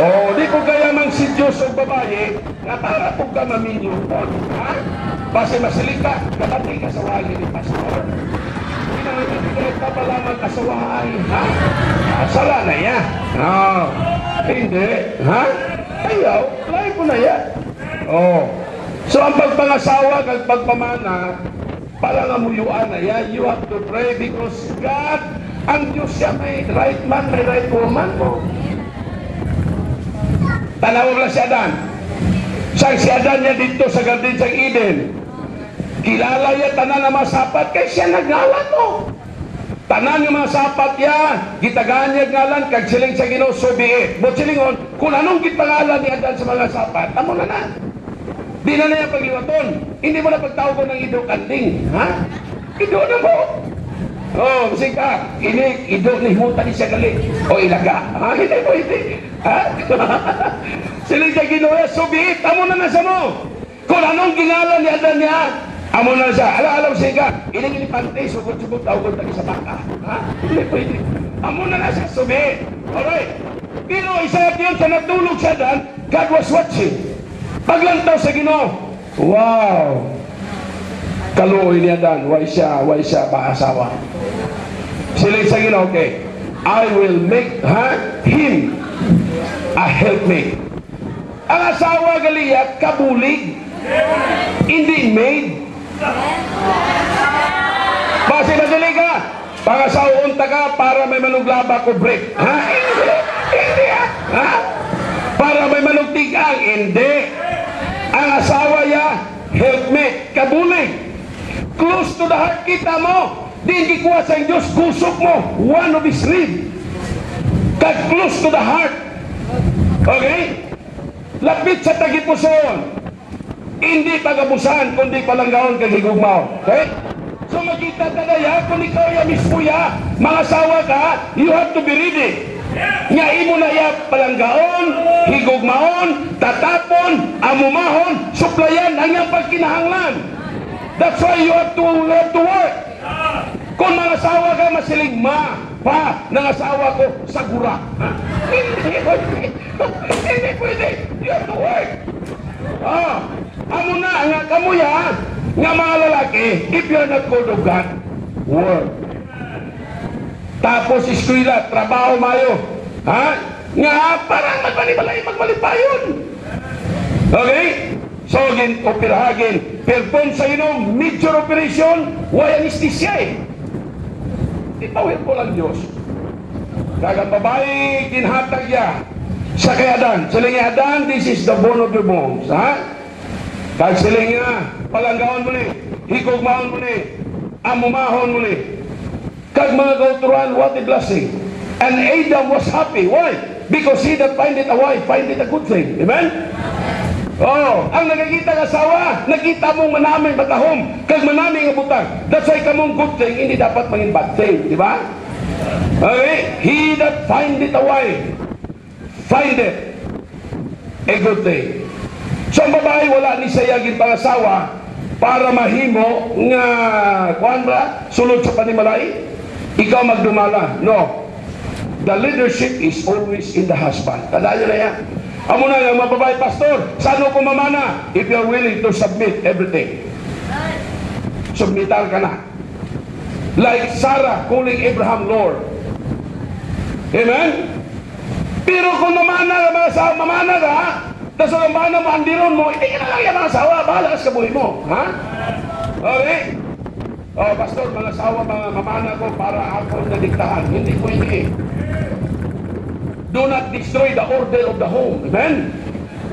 O, hindi ko kaya mang si Diyos o babae na para po ka maminyo. Ha? Base masilika, kapatid ka sa wali ni Pastor. Pinanginig ka pa lamang kasawahay. Ha? Sala na yan. No. Hindi. Ha? Ayaw. Lahat ko na yan. Oh. So ang pagpangasawa kag pagpamana para nga muyuan na yan, you have to pray because God, ang Diyos siya may right man, may right woman mo. Tanawag lang si Adan. Sang si Adan niya dito sa Garden sa Eden. Kilala niya tanan na masapat kay siya nagnalan mo. Tanan yung mga sapat ya, gitagaan niya ngalan, kag siling sa Ginoo so be it. But silingon, kung anong gitangalan ni Adan sa mga sapat, amo na na. Di na na pagliwaton. Hindi mo na pagtawag ng ido kanding. Ha? Ido na mo. Oh, kasi ka, ini ido ni huta ni siya gali. O ilaga. Ha? Hindi mo, hindi. Ha? Sila siya ginawa, subit. Amo na na sa mo. Kung anong gingalan ni Adan niya, amo na siya. Ala, alam siya ka, ining inipante, sugod-sugod, tawag tayo sa baka. Ha? Hindi pwede. Amo na na siya, subit. Alright. Pero isa yun sa natulog siya dan, God was watching. Paglantaw sa Ginoo. Wow! Kaluoy niya dan, why siya, why siya maasawa. Sila sa Ginoo, okay. I will make ha, him a helpmate. Ang asawa galiya, kabulig. Hindi maid. Base madali ka. Pangasawon ta ka para may manuglaba ko break. Ha? Hindi. Hindi ha? ha? Para may manugtigang. Hindi. Ang asawa ya, helpmate, kabulig. Close to the heart kita mo. Di gikuha sa Diyos, kusok mo. One of his rib. Kag close to the heart. Okay? Lapit sa tagipuson. Hindi pagabusan, kundi palanggaon kag higugmaw. Okay? So makita ya, kung ikaw ya mismo ya, mga sawa ka, you have to be ready. Nga imo na ya palanggaon, higugmaon, tatapon, amumahon, suplayan ang iyang pagkinahanglan. That's why you have to, you have to work. Kung mga asawa ka masilig ma, pa, ng asawa ko, sagura. Ha? Hindi pwede. Hindi pwede. You have to work. Ah, amo na, nga kamo ya, nga mga lalaki, if you're not called of God, work. Tapos eskwela, trabaho mayo. Ha? Nga, parang magmalibalay, magmalipayon. Okay? So, gin, operahagin. Perform sa inom, major operation, way anesthesia eh. Itawin po lang Diyos. Kagang babae, ginhatag ya. Sa kay Adan. Siling Adan, this is the bone of your bones. Ha? Kag siling nga, palanggaon mo ni, higugmaon mo ni, amumahon mo ni. Kag mga kauturan, what a blessing. And Adam was happy. Why? Because he that findeth a wife, findeth a good thing. Amen? Oh, ang nagkikita ng asawa, nakita mong manaming batahom, kag manaming nga butang. That's why kamong good thing, hindi dapat maging bad thing, di ba? Okay? He that findeth a wife, findeth a good thing. So ang babae wala ni sayagin pangasawa para mahimo nga kuan ba sulod sa panimalay ikaw magdumala no the leadership is always in the husband tandaan nyo na yan amo na yung mga babae pastor saan ko mamana if you're willing to submit everything submital ka na like Sarah calling Abraham Lord amen pero kung mamana ka mga asawa, mamana ka, tapos ang mamana mo, andiron mo, hindi na lang yung mga asawa, bahala ka sa buhay mo. Ha? Okay? Oh, pastor, mga asawa, mga mamana ko para ako nadiktahan. Hindi pwede. Do not destroy the order of the home. Amen?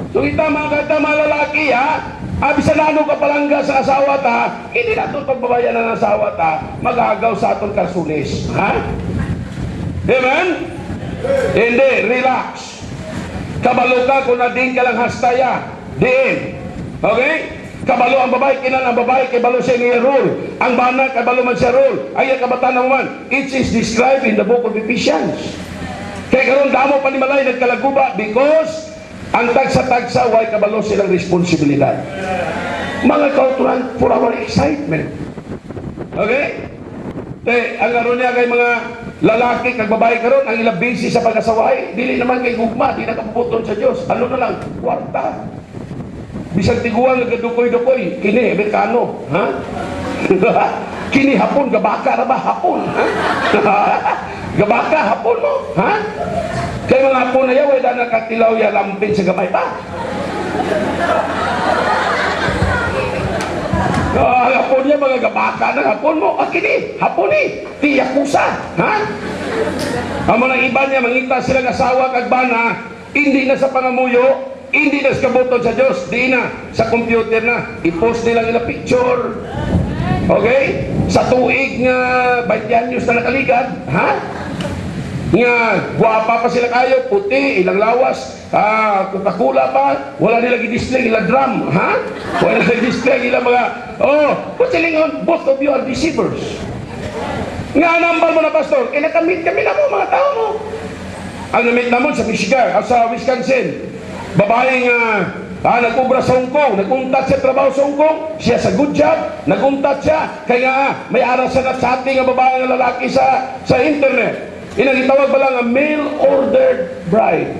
So kita mga kata mga lalaki ha, abisanano ka palangga sa asawa ta, hindi na ito pagbabayan ng asawa ta, magagaw sa atong kasulis. Ha? Amen? Hindi, relax. Kabalo ka kung nading ka lang hastaya. Diin. Okay? Kabalo ang babae, kinan ang babae, kay balo siya ngayon rule. Ang bana, kabalo man siya rule. Ay, kabatan naman. It is described in the book of Ephesians. Kaya karon damo pa Malay nagkalaguba because ang tagsa-tagsa, why kabalo silang responsibilidad. Mga kauturan for our excitement. Okay? Te, ang aron niya kay mga lalaki kag babae karon ang ilang busy sa pag-asaway, dili naman kay gugma, di nakapuputon sa Dios. Ano na lang, kwarta. Bisag tiguan nagadukoy-dukoy, kini Amerikano, ha? kini hapon gabaka ra ba hapon, ha? gabaka hapon mo, ha? Kay mga hapon na yaw, wala nakatilaw ya lampin sa gamay pa. Ah, hapon niya mga gabaka na hapon mo. Ah, kini, hapon ni, tiyakusa. Ha? Ang mga iba niya, mangita sila ng asawa kag bana, hindi na sa pangamuyo, hindi na sa kabuton sa Diyos, di na, sa computer na, i-post nila nila picture. Okay? Sa tuig nga, 20 anyos na nakaligad, ha? Nga, guwapa pa sila kayo, puti, ilang lawas, ah, Coca-Cola pa, wala nila display ilang drum, ha? Wala nila display ilang mga, oh, what's the on, both of you are deceivers. Nga nambal mo na, pastor, eh, nakamit kami na mo, mga tao mo. Ang namit na mo sa Michigan, ah, sa Wisconsin, babaeng, ah, ah, nag-ubra sa Hong Kong, nag-untat siya trabaho sa Hong Kong, siya sa good job, nag-untat siya, kaya ah, may aras sa chatting ang babae ng lalaki sa, sa internet. Inagitawag ba lang ang mail-ordered bride.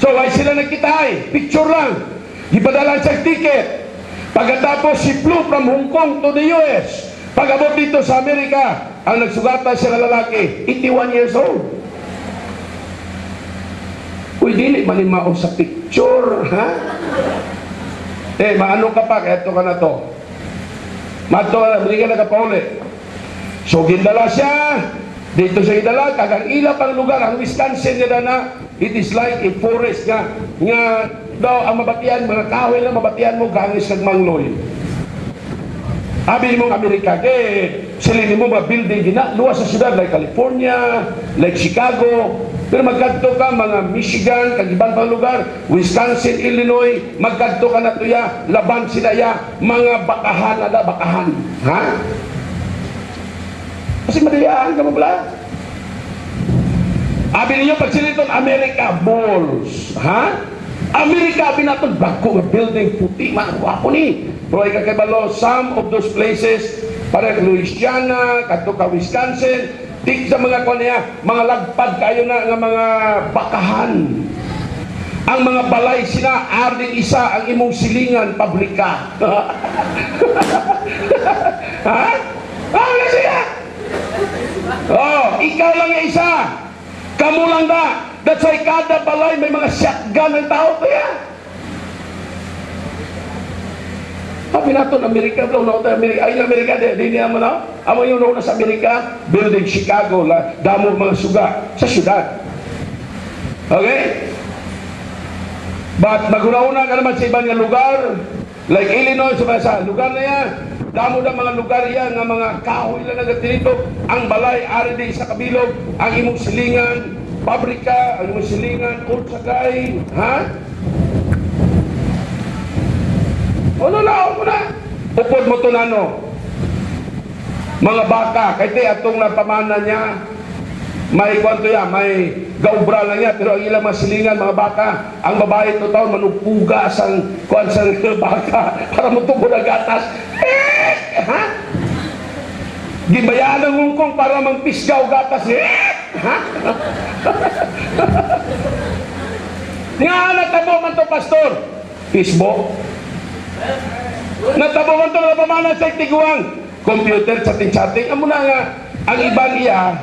So, ay sila nagkitay. Picture lang. Ipadala sa ticket. Pagkatapos, si flew from Hong Kong to the US. Pag-abot dito sa Amerika, ang nagsugatan siya na lalaki, 81 years old. Uy, dili man mao sa picture, ha? Eh, maano ka pa, kaya ito ka na to. Mato hindi ka nakapauli. So, gindala siya, dito sa gindala, kagang ila pang lugar, ang Wisconsin niya na, it is like a forest nga, nga daw ang mabatian, mga kahoy na mabatian mo, gangis kag mangloy. Abi mong Amerika, kay silini mo mga building gina, luwas sa syudad like California, like Chicago, pero magkadto ka mga Michigan, kag ibang pang lugar, Wisconsin, Illinois, magkadto ka na tuya, laban sila ya, mga bakahan na da, bakahan. Ha? Kasi madalian ka mo bala. Abi ninyo pag siliton America Malls, ha? Amerika binaton bako nga building puti man wapo ni. Pero ay kakibalo some of those places para Louisiana, kadto ka Wisconsin, tik sa mga kuan niya, mga lagpad kayo na nga mga bakahan. Ang mga balay sila arding isa ang imong silingan pabrika. ha? Ah, na siya. Oh, ikaw lang yung isa. Kamu lang da. That's why kada balay may mga shotgun ng tao kaya. Sabi natin, Amerika, bro, no, Amerika, ay, Amerika, di, di niya mo na, amo yung nauna sa Amerika, building Chicago, la, damo mga suga, sa syudad. Okay? But maguna-una ka naman sa ibang lugar, like Illinois, sa lugar na yan, damo na mga lugar yan, nga mga kahoy lang nagatinito, ang balay, ari di sa kabilog, ang imong silingan, pabrika, ang imong silingan, ursagay, ha? Ano na, ano na? Upod mo to nano. Mga baka, kay atong napamana niya, may kwanto yan, may gaubra lang yan, pero ang ilang masilingan, mga baka, ang babae to taon, manupuga sang kwan baka, para mutubo na gatas. Eh! Ha? Gibayaan ng hungkong para mangpisgaw gatas. Eh! Ha? Nga natabo man to, pastor. Facebook. Natabo man to, napamana sa tiguang. Computer, chatting-chatting. Amo na nga, ang ibang iya,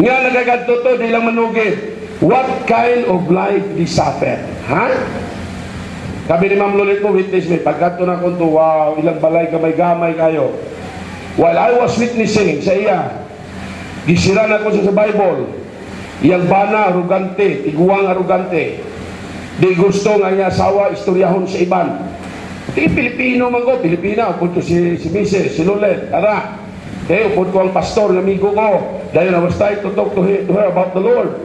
nga nagagadto to, di lang manugid. What kind of life they suffer? Ha? Sabi ni Ma'am Lolit mo, witness me, pagkato na kung to, wow, ilang balay gamay-gamay kayo. While I was witnessing sa iya, gisira na ko siya sa Bible, iyang bana, arugante, tiguang arugante, di gusto nga niya asawa, istoryahon sa iban. Di Pilipino man ko, Pilipina, upod si, si Mrs., si Lolet, tara, Okay, upod ko ang pastor, amigo ko. Dahil I was trying to talk to her, to her about the Lord.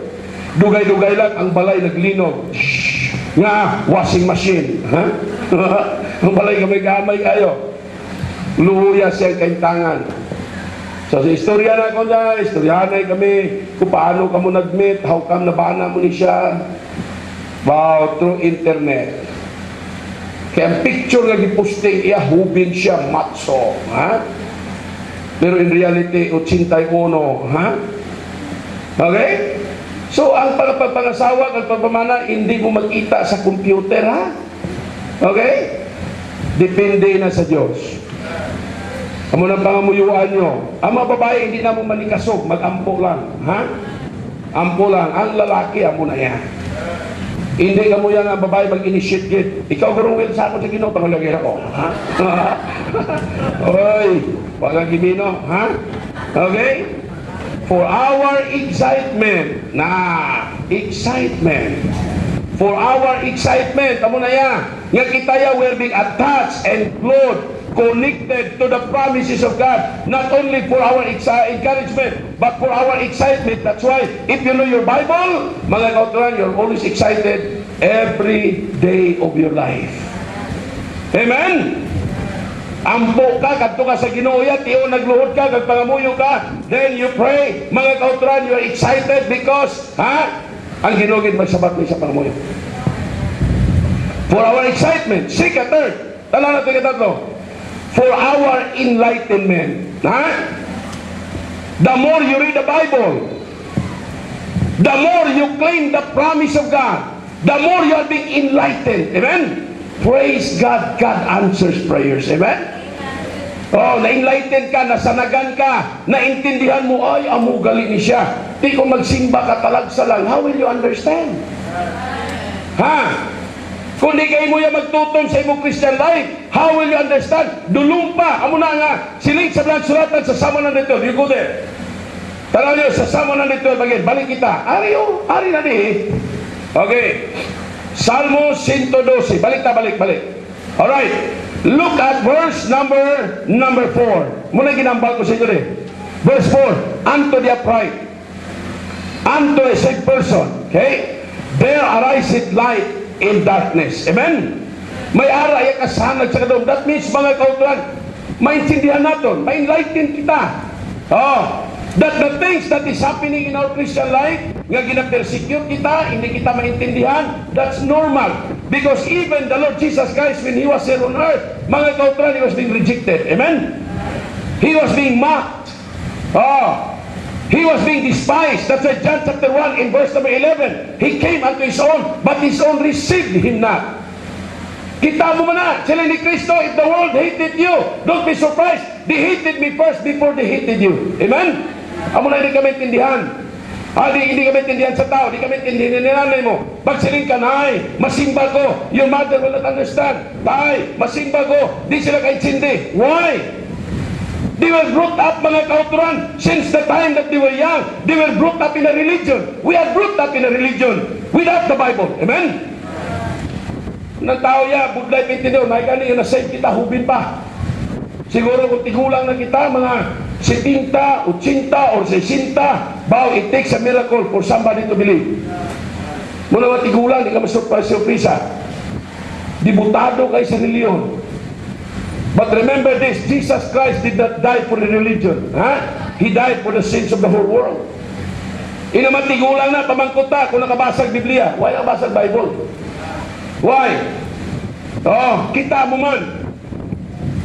Dugay-dugay lang ang balay naglinog. Shhh! Nga, washing machine. Ha? balay gamay-gamay kayo. Luhuya siya kaintangan. So sa istorya na ko na, istoryanay kami kung paano ka mo nag-meet, how come nabana mo ni siya. Wow, through internet. Kaya ang picture nga giposting, iya hubin siya, matso. Ha? Pero in reality, 81, ha? Okay? So, ang pagpapangasawa at pagpamana, hindi mo makita sa computer, ha? Okay? Depende na sa Diyos. Amo ng pangamuyuan nyo. Ang mga babae, hindi na mo manikasog, mag-ampo lang, ha? Ampo lang. Ang lalaki, amo na yan. Hindi ka mo yan ang babae mag-initiate git. Ikaw will sa ako sa ginoo, pangalagay ako. Ha? Oy, wala gimino, ha? Okay? For our excitement, na excitement. For our excitement, amo na yan. Nga kita ya will be attached and clothed connected to the promises of God, not only for our encouragement, but for our excitement. That's why, if you know your Bible, mga kauturan, you're always excited every day of your life. Amen? Ampo ka, kadto ka sa Ginoo ya, tiyo nagluhod ka, kagpangamuyo ka, then you pray, mga kauturan, you are excited because, ha? Ang ginugid magsabat mo sa pangamuyo. For our excitement, seek a third. Tala natin katatlo for our enlightenment. Ha? The more you read the Bible, the more you claim the promise of God, the more you are being enlightened. Amen? Praise God. God answers prayers. Amen? Oh, na-enlighten ka, nasanagan ka, naintindihan mo, ay, amo gali ni siya. Di kung magsimba ka talagsa lang, how will you understand? Ha? Kung di kayo mo yan magtuton sa imong Christian life, how will you understand? Dulumpa, amo na nga, siling sa blang suratan sa sama na dito, you go there. Tanaw niyo, sa sama na dito, bagay, balik kita. Ari o, ari na di. Okay. Salmo 112, balik ta, balik, balik. Alright. Look at verse number number 4. Muna ginambal ko sa inyo rin. Verse 4. Unto the upright. Unto a safe person. Okay? There ariseth light in darkness. Amen? May ara ay kasanag sa kadong. That means mga kautulan, maintindihan natin, ma-enlighten kita. Oh, that the things that is happening in our Christian life, nga gina-persecute kita, hindi kita maintindihan, that's normal. Because even the Lord Jesus Christ, when He was here on earth, mga kautulan, He was being rejected. Amen? He was being mocked. Oh, He was being despised. That's why John chapter 1 in verse number 11. He came unto his own, but his own received him not. Kita mo na, sila ni Kristo, if the world hated you, don't be surprised. They hated me first before they hated you. Amen? Amo na hindi kami intindihan. Ah, di, hindi kami intindihan sa tao, di kami intindihan ni nanay mo. Pagsiling ka, nay, masimba ko. Your mother will not understand. Tay, masimba ko. Di sila kaintindi. Why? They were brought up, mga kauturan, since the time that they were young. They were brought up in a religion. We are brought up in a religion without the Bible. Amen? Nang tao ya, budlay pintindiw, may gani yung nasave kita, hubin pa. Siguro kung tigulang na kita, mga 70, 80, or 60, bao, it takes a miracle for somebody to believe. Muna mga tigulang, di ka masurpresa. Dibutado kay sa reliyon. But remember this, Jesus Christ did not die for the religion. Ha? He died for the sins of the whole world. Inaman tigulang na, pamangkuta, kung nakabasag Biblia. Why nakabasag Bible? Why? Oh, kita mo man.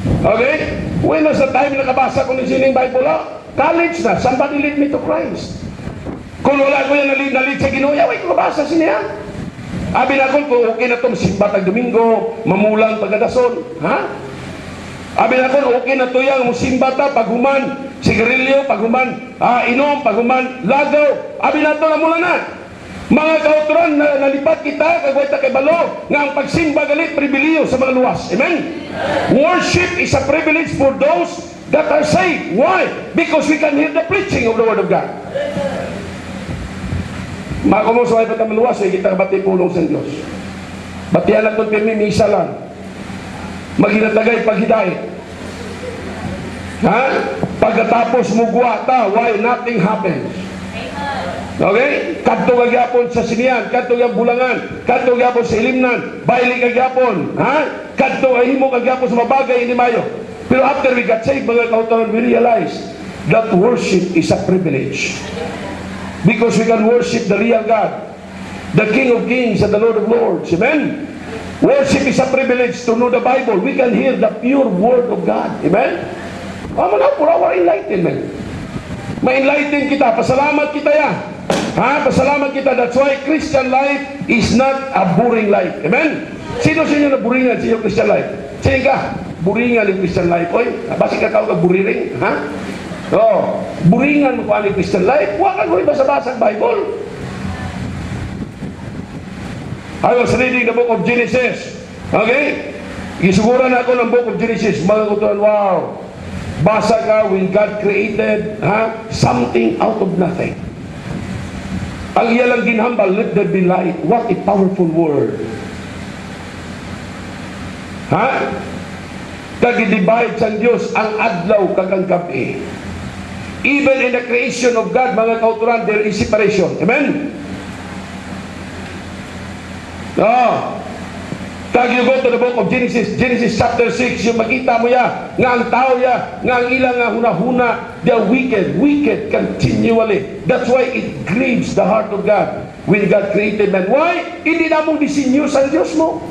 Okay? When was the time nakabasa ko ng sining Bible? Oh, college na. Somebody lead me to Christ. Kung wala ko yan nalid, nalid sa ginuya, wait, makabasa siniya. Abi na kung okay na itong simba Domingo, mamulang pagkadason. Ha? Abi na ko, okay na to yung musimba ta, paghuman, sigarilyo, paghuman, ah, inom, paghuman, lagaw. Abi na to na mula na. Mga kauturan na nalipat kita, kagway ta kay balo, nga ang pagsimba galit, pribiliyo sa mga luwas. Amen? Worship is a privilege for those that are saved. Why? Because we can hear the preaching of the Word of God. Mga kumusaway pa tayo luwas, eh, kita kabati pulong sa Diyos. Batihan lang itong pirmi, misa lang. Maghinatagay paghidayat. Ha? Pagkatapos mugwa ta, why nothing happens. Okay? Kadto kagyapon sa sinian, kadto kagyapon bulangan, kadto kagyapon sa ilimnan, baili kagyapon, ha? Kadto himo kagyapon sa mabagay ini mayo. Pero after we got saved, mga kautawan, we realize that worship is a privilege. Because we can worship the real God, the King of Kings and the Lord of Lords. Amen? Worship is a privilege to know the Bible. We can hear the pure Word of God. Amen? Amo na for enlightenment. Ma-enlighten kita. Pasalamat kita ya. Ha? Pasalamat kita. That's why Christian life is not a boring life. Amen? Sino sa inyo na buringan sa inyong Christian life? Sino ka? Buringan yung Christian life. Oy, basi ka ka buriring. Ha? Oh, buringan mo pa ni Christian life. Huwag ka rin basa-basa ang Bible. I was reading the book of Genesis. Okay? Isuguran ako ng book of Genesis. Mga kutuan, wow. Basa ka when God created ha, something out of nothing. Ang iya lang ginhambal, let there be light. What a powerful word. Ha? Kagidibay sa Diyos ang adlaw kagang gabi. Even in the creation of God, mga kauturan, there is separation. Amen? No. Tag you go to the book of Genesis, Genesis chapter 6, yung makita mo ya, nga ang tao ya, nga ang ilang nga hunahuna, they are wicked, wicked continually. That's why it grieves the heart of God when God created man. Why? Hindi na mong disinyo sa Diyos mo.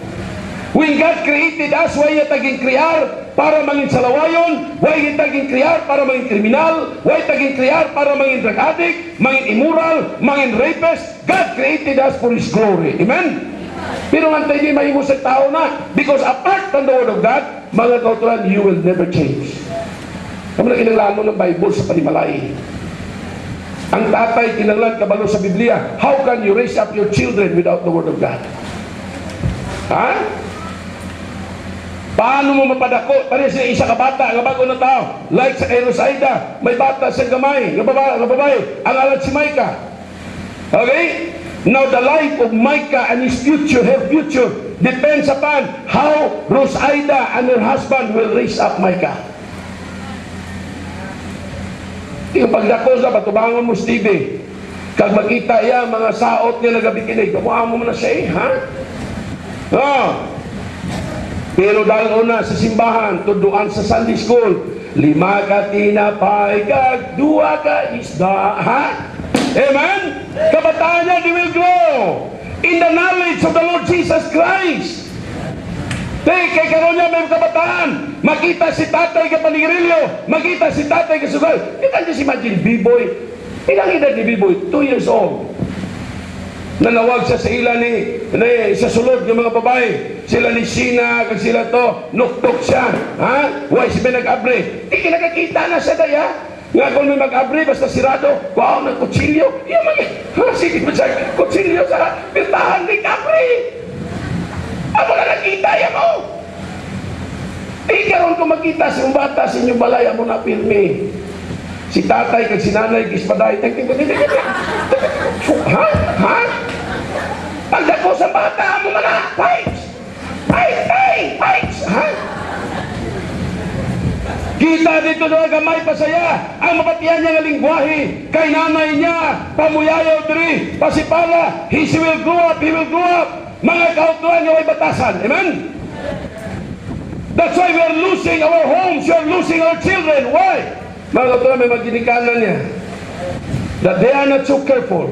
When God created us, why yung taging kriyar para maging salawayon? Why yung taging kriyar para maging kriminal? Why taging kriyar para maging drug addict, maging immoral, maging rapist? God created us for His glory. Amen? Pero ang tayo mahimo sa tao na because apart from the Word of God, mga kautulan, you will never change. Kamo na kinalano ng Bible sa panimalay. Ang tatay kinanglan kabalo sa Biblia, how can you raise up your children without the Word of God? Ha? Paano mo mapadako? Pare sa isa ka bata, nga bago na tao. Like sa kay Rosaida, may bata sa gamay, nga babae, nga babae ang alat si Micah. Okay? Now the life of Micah and his future, her future, depends upon how Rosaida and her husband will raise up Micah. Yung pagdako sa patubangon mo, Stevie, kag makita iya mga saot niya nagabikinig, kamuha mo na siya eh, ha? Oh. Pero dahil una sa simbahan, tuduan sa Sunday school, lima ka tinapay, kag dua ka isda, ha? Amen? Kabataan niya, they will grow in the knowledge of the Lord Jesus Christ. Tay, kay karon niya may kabataan. Makita si tatay ka panigirilyo. Makita si tatay ka sugal. You can just imagine, B-boy. Ilang edad ni B-boy? Two years old. Nanawag siya sa ila ni, ni sa sulod ng mga babae. Sila ni Sina, kag sila to, nuktok siya. Ha? Why siya nag-abre? Di kinakakita na siya daya. Nga kung may mag-abre, basta sirado, kuha ng kutsilyo. Yung mga, ha, sige mo siya, kutsilyo sa pirtahan ni Capri. Ano na nakita yan mo? Eh, karon ko makita sa bata sa inyong balay, mo na pirmi. Si tatay kag si nanay gispaday. Tek tek tek tek. Ha? Ha? Pagdako sa bata mo mana. Fight! Fight! Fight! Fight! Ha? Kita dito na gamay pa saya ang mapatiyan niya nga lingwahe kay nanay niya pamuyayaw diri pasipala he will grow up he will grow up mga kautuan nga may batasan amen That's why we are losing our homes, we are losing our children. Why? Mga kautuan, may maginikanan niya. That they are not so careful.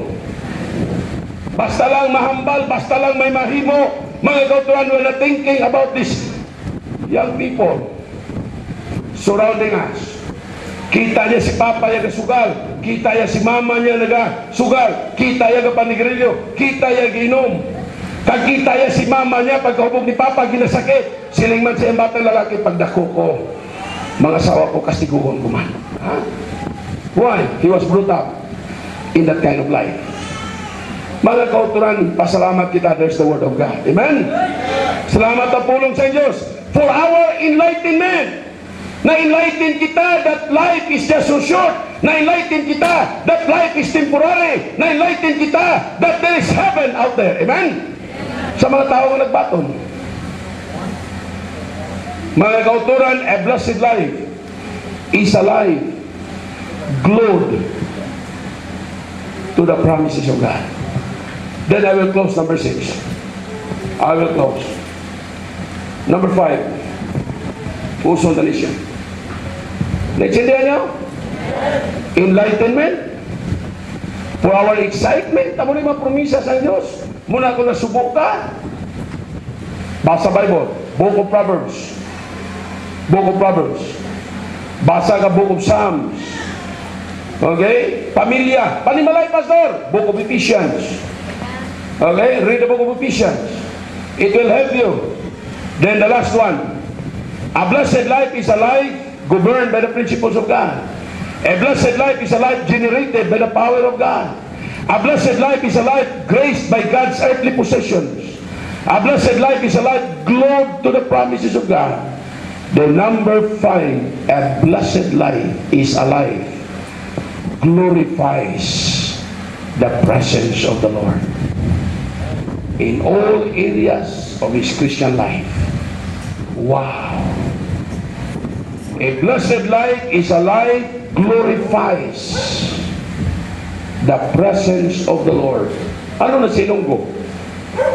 Basta lang mahambal, basta lang may mahimo. Mga kautuan, we're not thinking about this young people surrounding us. Kita niya si Papa niya sugal, kita niya si Mama niya naga sugal, kita niya panigrilyo, kita niya ginom. Kagkita niya si Mama niya pagkahubog ni Papa ginasakit, siling man sa iyang batang lalaki pagdako ko. Mga sawa ko kastiguhon ko man. Ha? Why? He was brought up in that kind of life. Mga kauturan, pasalamat kita, there's the word of God. Amen? Salamat at pulong sa Diyos for our enlightenment. Na-enlighten kita that life is just so short. Na-enlighten kita that life is temporary. Na-enlighten kita that there is heaven out there. Amen? Sa mga tao na nagbaton. Mga kauturan, a blessed life is a life glued to the promises of God. Then I will close number six. I will close. Number five. Puso na siya. Naintindihan niyo? Enlightenment. For our excitement. Tamo mga promisa sa Diyos. Muna kung nasubok ka, basa Bible. Book of Proverbs. Book of Proverbs. Basa ka Book of Psalms. Okay? Pamilya. Panimalay, Pastor. Book of Ephesians. Okay? Read the Book of Ephesians. It will help you. Then the last one. A blessed life is a life governed by the principles of God. A blessed life is a life generated by the power of God. A blessed life is a life graced by God's earthly possessions. A blessed life is a life glued to the promises of God. The number five, a blessed life is a life glorifies the presence of the Lord in all areas of his Christian life. Wow. A blessed life is a life glorifies the presence of the Lord. Ano na sinunggo?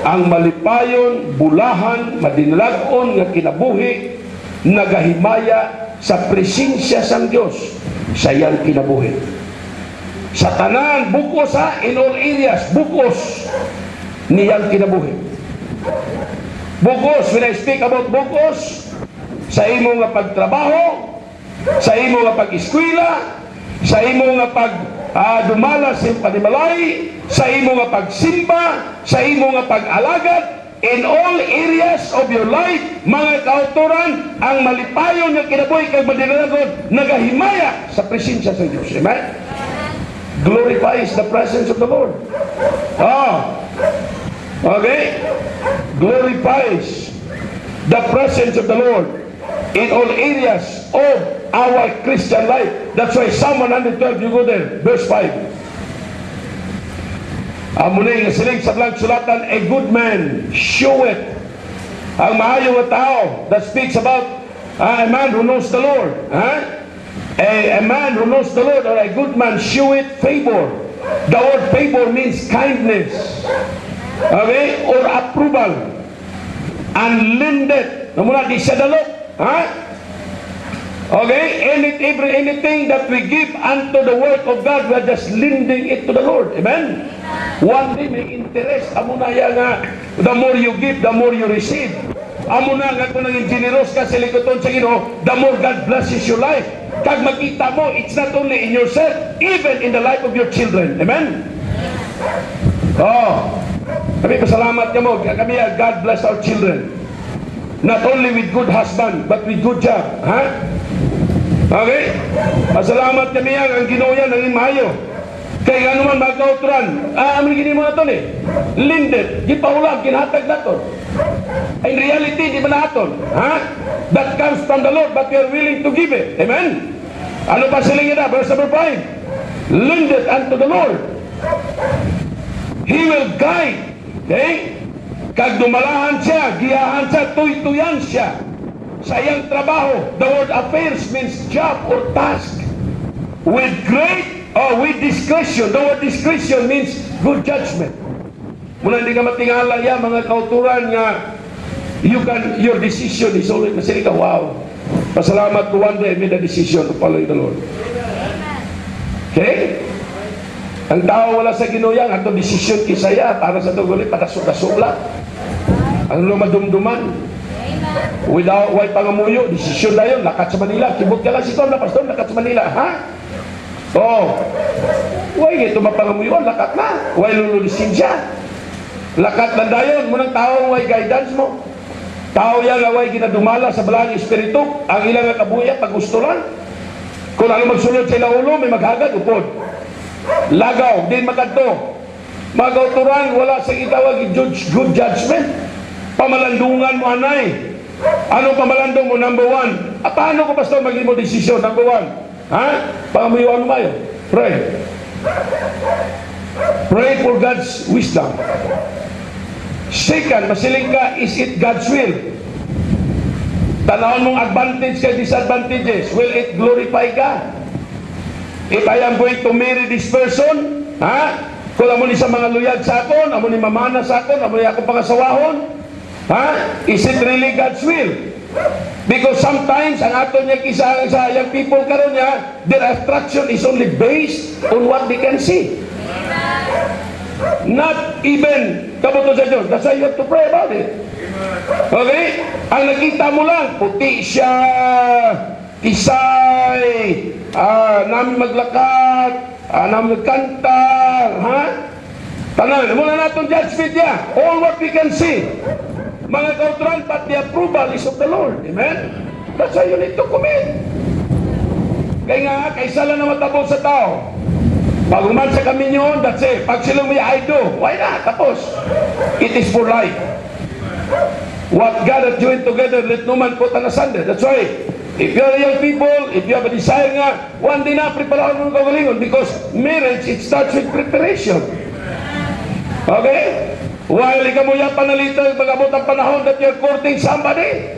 Ang malipayon, bulahan, madinalagon nga kinabuhi, nagahimaya sa presensya sang Dios sa iyang kinabuhi. Sa tanan, bukos ha, in all areas, bukos niyang kinabuhi. Bukos, when I speak about bukos, sa imo nga pagtrabaho, sa imo nga pag-eskwela, sa imo nga pag ah, dumala sa panimalay, sa imo nga pagsimba, sa imo nga pag-alagad, in all areas of your life, mga kauturan, ang malipayon nga kinabuhi kag madinalagon, nagahimaya sa presensya sa Diyos. Amen? Glorifies the presence of the Lord. Oh. Okay? Glorifies the presence of the Lord in all areas of our Christian life. That's why Psalm 112, you go there, verse 5. Amo na yung siling sa blank sulatan, a good man showeth ang maayo nga tao that speaks about uh, a man who knows the Lord. Huh? A, a man who knows the Lord or a good man showeth favor. The word favor means kindness. Okay? Or approval. Unlended. Namuna di siya dalok. Ha? Okay? Any, every, anything that we give unto the work of God, we are just lending it to the Lord. Amen? One day may interest. Amo na yan nga, the more you give, the more you receive. Amo na nga kung naging generous ka sa likoton sa Ginoo, the more God blesses your life. Kag makita mo, it's not only in yourself, even in the life of your children. Amen? Oh. Kami pasalamat ka mo. Kami, God bless our children. Not only with good husband, but with good job. Ha? Okay? Pasalamat kami yan. Ang ginoo yan, naging mayo. Kaya nga naman mga kauturan, ah, amin gini mo na to ni. Linded, gipahulag, kinhatag na to. In reality, di ba naton? Ha? That comes from the Lord, but we are willing to give it. Amen? Ano pa sila na? Verse number 5. Lended unto the Lord. He will guide. Okay? Kag dumalahan siya, giyahan siya, tuy-tuyan siya. Sa iyang trabaho, the word affairs means job or task. With great or with discretion. The word discretion means good judgment. Muna hindi ka matingala yan, mga kauturan nga you can, your decision is always, kasi ka, wow. Pasalamat ko one day I made decision to follow the Lord. Okay? Ang tao wala sa ginuyang, ato desisyon kisaya, para sa tugulit, padasok-dasok lang. Ang lumadumduman. Without white pangamuyo, desisyon na yun, lakat sa Manila. Kibot ka lang si Tom pastor, lakat sa Manila. Ha? Oh. Huwag ito mapangamuyo, lakat na. Huwag lululisin siya. Lakat na dayon, munang tao huwag guidance mo. Tao yan huwag ginadumala sa balang espiritu. Ang ilang kabuya, pag gusto lang. Kung ano magsunod sa ilang ulo, may maghagad, upod. Lagaw, din makadto. Magauturan, wala sa itawag judge, good judgment. Pamalandungan mo anay. Ano pamalandong mo? Number one. Ah, paano ko pastor maging mo desisyon? Number one. Ha? Pangamuyuan mo mayo. Pray. Pray for God's wisdom. Second, masiling ka, is it God's will? Tanawon mong advantage ka, disadvantages. Will it glorify God? If I am going to marry this person, ha? Kung amo ni sa mga luyag sa akon, amo ni mamana sa akon, amo ni ako pangasawahon, ha? Is it really God's will? Because sometimes ang ato niya kisa sa young people karon niya, their attraction is only based on what they can see. Not even kabuto sa Diyos. That's why you have to pray about it. Okay? Ang nakita mo lang, puti siya, kisay, ah, namin maglakad, ah, namin magkanta, ha? Tanan, muna natin judgment niya. All what we can see. Mga kautran, but the approval is of the Lord. Amen? That's why you need to commit. Kaya nga, kaysa lang na matapos sa tao. Pag uman sa kami yun, that's it. Pag sila may I do, why not? Tapos. It is for life. What God has joined together, let no man put on asunder. That's why, if you are young people, if you have a desire nga, one day na, preparahan mo ng kagalingon because marriage, it starts with preparation. Okay? While ikaw mo yan panalita, pag-abot ang panahon that you're courting somebody.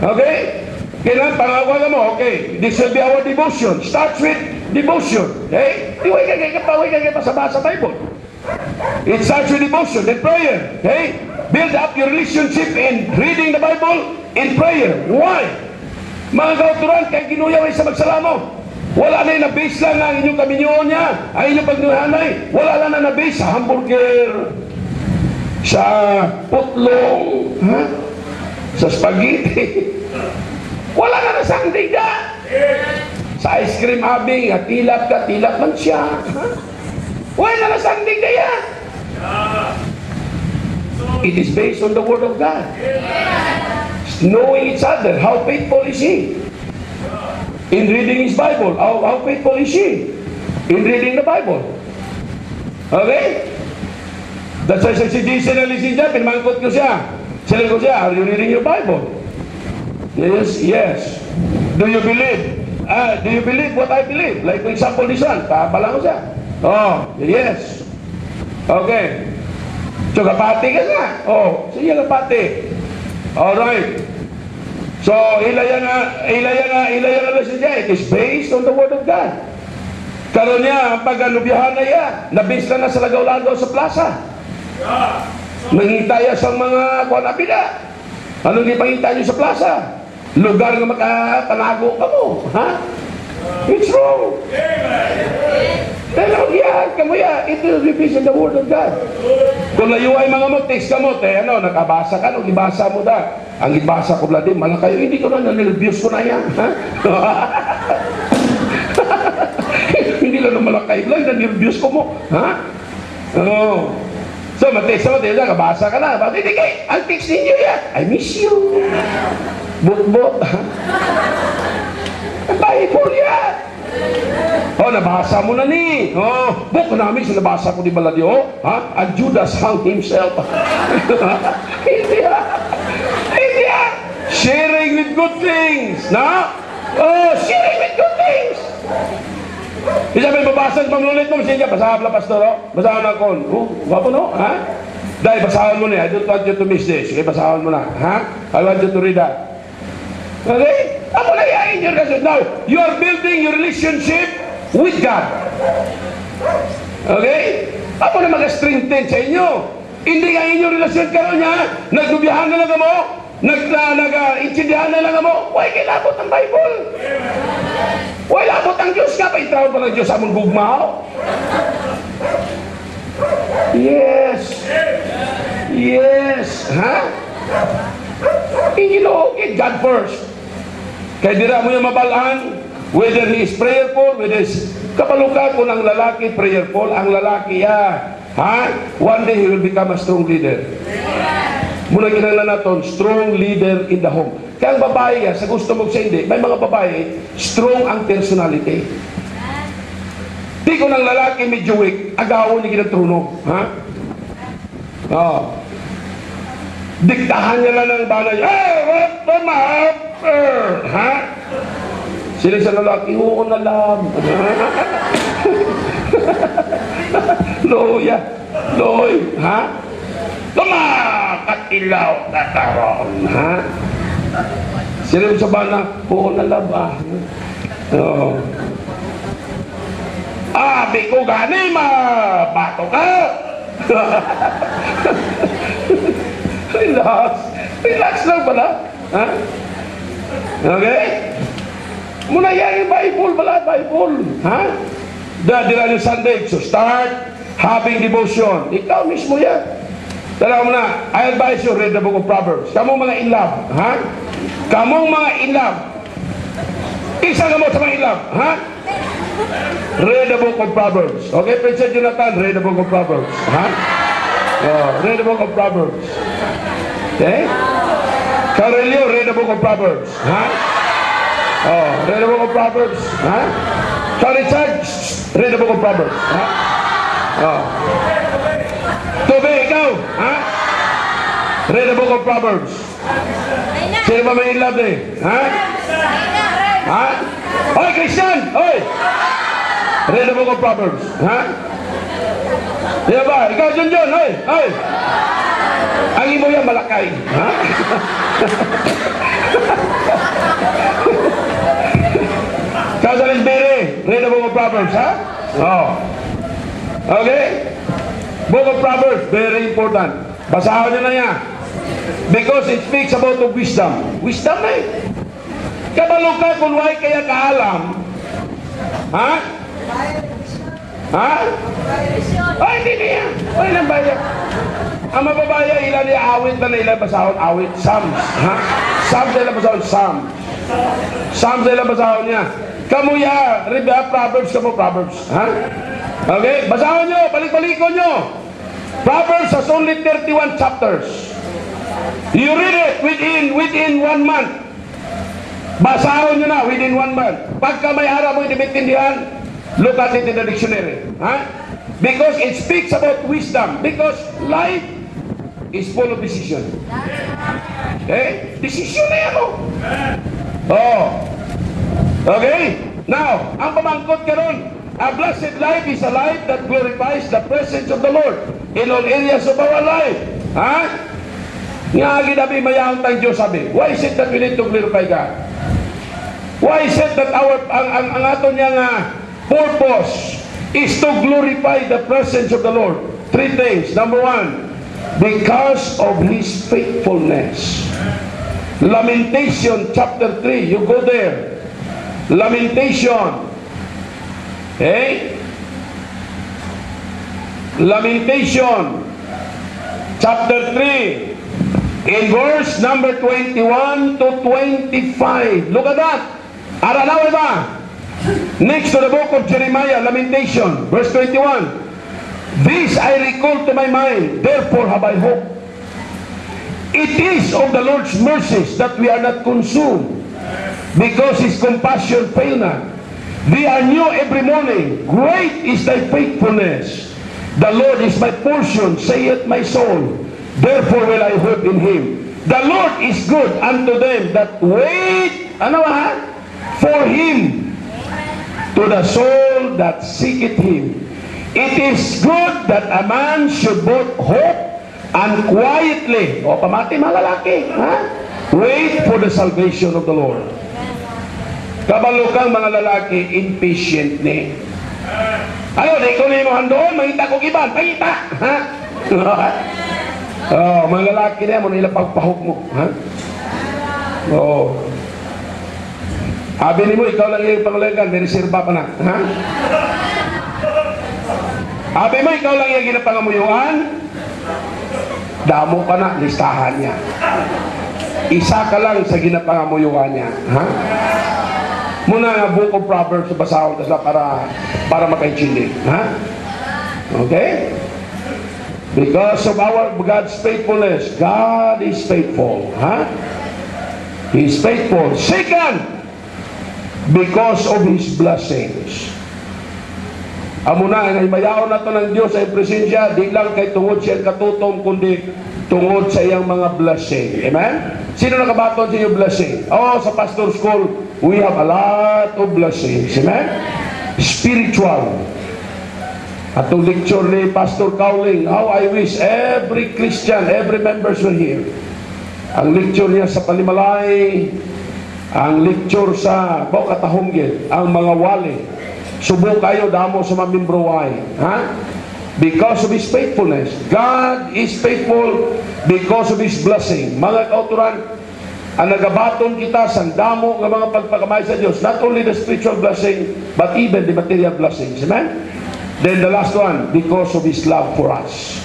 Okay? Kailan, pangawa mo, okay, this will be our devotion. Starts with devotion. Okay? Iway ka kaya pa, iway ka pa sa basa Bible. It starts with devotion, then prayer. Okay? Build up your relationship in reading the Bible, in prayer. Why? Mga kauturan, kaya ginuyaw ay sa magsalamo. Wala na na-base lang ang inyong kaminyoon niya, ang inyong pagnuhanay. Wala lang na na-base sa hamburger, sa putlong, ha? sa spaghetti. Wala na na sandiga. Sa ice cream at tilap ka, tilap man siya. Ha? Wala na na sandiga yan. It is based on the Word of God. Knowing each other. How faithful is he? In reading his Bible. How, how faithful is she? In reading the Bible. Okay? That's why sa si Jason alisin dyan, pinamangkot ko siya. Sila ko siya, are you reading your Bible? Yes, yes. Do you believe? Ah, do you believe what I believe? Like for example, this one, kabala ko siya. Oh, yes. Okay. So, kapati ka na. Oh, sige, kapati. Alright. So, ilaya nga, ilaya nga, ilaya nga lang siya. It is based on the Word of God. Karon niya, ang pag-anubiyahan na yan, nabis na na sa lagaw-lagaw sa plaza. Nangitaya sa mga kuwanapida. Anong ipangita niyo sa plaza? Lugar nga makapanago ka mo. Ha? It's wrong. Pero yan, kamo yan. It will be based on the Word of God. Kung layo ay mga mo, text ka mo, te, ano, nakabasa ka, nung ibasa mo da. Ang ibasa ko bladi, malakayo, hindi ko na, nanilbius ko na yan. Ha? hindi lang na malakay lang, nanilbius ko mo. Ha? Oo. So, matext mo, te, nakabasa ka na. Bakit hindi kay, ang text ninyo yan. I miss you. Bukbok. Bible yan. Oh, nabasa mo na ni. Oh, book namin sa nabasa ko di Baladio. Ha? And Judas hung himself. Hindi ah. Hindi ah. Sharing with good things. Na? Oh, sharing with good things. Isa may babasa sa pamulit mo, sige, basahan la pastor, oh. Basahan na kon. Oh, wapo no, ha? Dahil basahan mo na, I don't want you to miss this. Sige, basahan mo na, ha? I want you to read that. Okay? Ako na yain your relationship. Now, you are building your relationship with God. Okay? Ako na mag-strengthen sa inyo. Hindi nga inyong relasyon karon niya. Nagdubiyahan na lang mo. Nag, nag-intindihan na lang mo. Huwag kilabot ang Bible. Huwag labot ang Diyos ka. Paitawad pa ng Diyos sa mong gugmao. Yes. Yes. Ha? Inilogid God first. Kaya dira mo yung mabalaan, whether he is prayerful, whether is kapalukan kung ang lalaki prayerful, ang lalaki ya, ha? One day he will become a strong leader. Muna kinala natin, strong leader in the home. Kaya babae ya, sa gusto mo sa hindi, may mga babae, strong ang personality. Di ko ng lalaki medyo weak, agawon niya kinatruno. Ha? Oh. Diktahan niya lang ng banay. Hey, what the map? Er, ha? Sila sa lalaki, oo na lang. Loya. Loy. Ha? Tumakat ilaw na karoon. Ha? Sila sa bana, oo na lang ba? Oo. Abi ko gani ma bato ka. Relax. Relax lang pala. Ha? Okay? Muna yan yung Bible, pala Bible. Ha? Dadila yung Sunday. So start having devotion. Ikaw mismo yan. Tala mo na, I advise you, read the book of Proverbs. Kamong mga inlove. Ha? Kamong mga inlove. Isa ka mo sa mga inlove. Ha? Read the book of Proverbs. Okay, Preacher Jonathan, read the book of Proverbs. Ha? Oh, read the book of Proverbs. Okay? Carelio, read the book of Proverbs. Ha? Oh, read the book of Proverbs. Ha? Charlie Church, read the book of Proverbs. Ha? Oh. Ikaw. Ha? Read the book of Proverbs. Sino ba may in love eh? Ha? Ha? Hoy, Christian! Hoy! Read the book of Proverbs. Ha? Di ba? Ikaw, John John! Hoy! Hoy! Ang imo yan malakay. Ha? Cousin Isbiri, read the book of Proverbs, ha? Oh. Okay? Book of Proverbs, very important. Basahan nyo na yan. Because it speaks about the wisdom. Wisdom na eh. Kabalo ka kung why kaya kaalam. Ha? Ha? Ay, hindi niya. Ay, nang bayan. Ang mababaya, ilan niya awit na nila basahon? Awit. Psalms. Ha? Psalms nila basahon? Psalms. Psalms nila basahon niya. Kamu ya, Riba, Proverbs, kamu Proverbs. Ha? Okay? Basahon nyo, balik-balikon nyo. Proverbs has only 31 chapters. You read it within within one month. Basahon nyo na within one month. Pagka may araw mo hindi maintindihan, look at it in the dictionary. Ha? Because it speaks about wisdom. Because life is full of decision. Okay? Decision na yan, oh. Oh. Okay? Now, ang pamangkot ka ron, a blessed life is a life that glorifies the presence of the Lord in all areas of our life. Ha? Nga ginabi mayahon tayong Diyos sabi. Why is it that we need to glorify God? Why is it that our ang ang, ang ato niya nga purpose is to glorify the presence of the Lord? Three things. Number one, because of His faithfulness. Lamentation chapter 3, you go there. Lamentation. Okay? Lamentation chapter 3 in verse number 21 to 25. Look at that. Aranaw ba? Next to the book of Jeremiah, Lamentation, verse 21. This I recall to my mind, therefore have I hope. It is of the Lord's mercies that we are not consumed, because His compassion fail not. They are new every morning. Great is thy faithfulness. The Lord is my portion, saith my soul. Therefore will I hope in Him. The Lord is good unto them that wait, ano ba? For Him, to the soul that seeketh Him. It is good that a man should both hope and quietly, o pamati mga lalaki, ha? wait for the salvation of the Lord. Kabalukang mga lalaki, impatient ni. Ano, di ko na yung handon, mangita ko iban, mangita! Ha? oh, mga lalaki na, mo nila pagpahok mo. Ha? Oo. Oh. Sabi ni mo, ikaw lang yung pangalagan, may reserva pa na. Ha? Sabi mo, ikaw lang yung ginapangamuyuan, damo ka na, listahan niya. Isa ka lang sa ginapangamuyuan niya. Ha? Muna nga book of Proverbs sa basahon tasla para para makaintindi. Ha? Okay? Because of our God's faithfulness, God is faithful. Ha? He is faithful. Second, because of His blessings. Amo na, ay mayaon na to ng Diyos ay presensya, di lang kay tungod siya katutom, kundi tungod sa iyang mga blessing. Amen? Sino nakabaton sa iyong blessing? Oh, sa pastor school, we have a lot of blessings. Amen? Spiritual. At itong lecture ni Pastor Cowling, how I wish every Christian, every members were here. Ang lecture niya sa Palimalay, ang lecture sa Bokatahonggit, ang mga wali, Subo kayo damo sa mga membro why. Ha? Because of His faithfulness. God is faithful because of His blessing. Mga kauturan, ang nagabaton kita sa damo ng mga pagpakamay sa Diyos, not only the spiritual blessing, but even the material blessings. Amen? Then the last one, because of His love for us.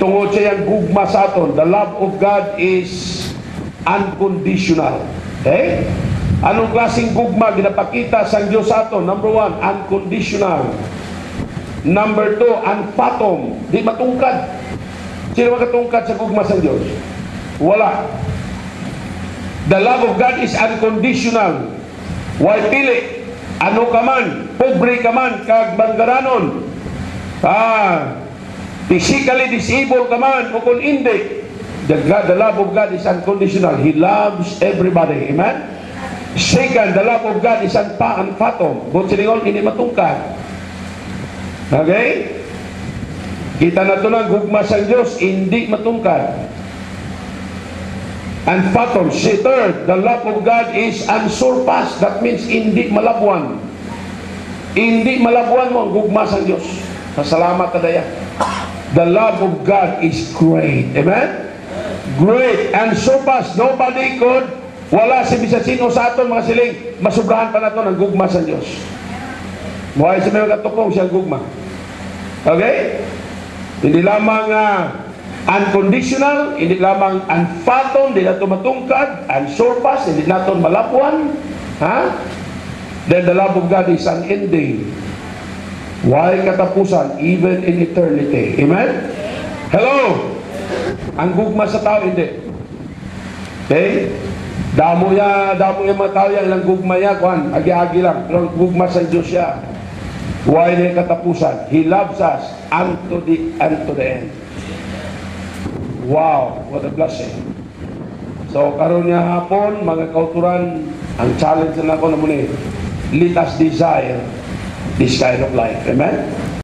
Tungod sa iyang gugma sa aton, the love of God is unconditional. Okay? Anong klaseng gugma ginapakita sa Diyos sa ato? Number one, unconditional. Number two, unfathom. Di matungkad. Sino makatungkad sa gugma sa Diyos? Wala. The love of God is unconditional. Why pili? Ano ka man, pobre ka man, kag banggaranon. Ah, physically disabled ka man, o kung hindi, the, God, the love of God is unconditional. He loves everybody. Amen? Second, the love of God is unpa unfathom. But siningon, hindi matungkad. Okay? Kita na ito na, gugma sa Diyos, hindi matungkad. Unfathom. Si third, the love of God is unsurpassed. That means hindi malabuan. Hindi malabuan mo ang gugma sa Diyos. Pasalamat ka daya. The love of God is great. Amen? Great. And surpassed. Nobody could wala si bisasino sa aton mga siling, masubrahan pa nato ng gugma sa Diyos. Buhay sa mga katukong siyang gugma. Okay? Hindi lamang uh, unconditional, hindi lamang unfathom, hindi nato matungkad, unsurpass, hindi nato malapuan. Ha? Then the love of God is unending. Why katapusan? Even in eternity. Amen? Hello? Ang gugma sa tao, hindi. Okay? Damo ya, damo ya mga tao yan, ilang gugma ya, kuhan, agi-agi lang. Pero gugma sa Diyos siya. Why na katapusan? He loves us unto the, unto the end. Wow, what a blessing. So, karon niya hapon, mga kauturan, ang challenge na ako na muna, let us desire this kind of life. Amen?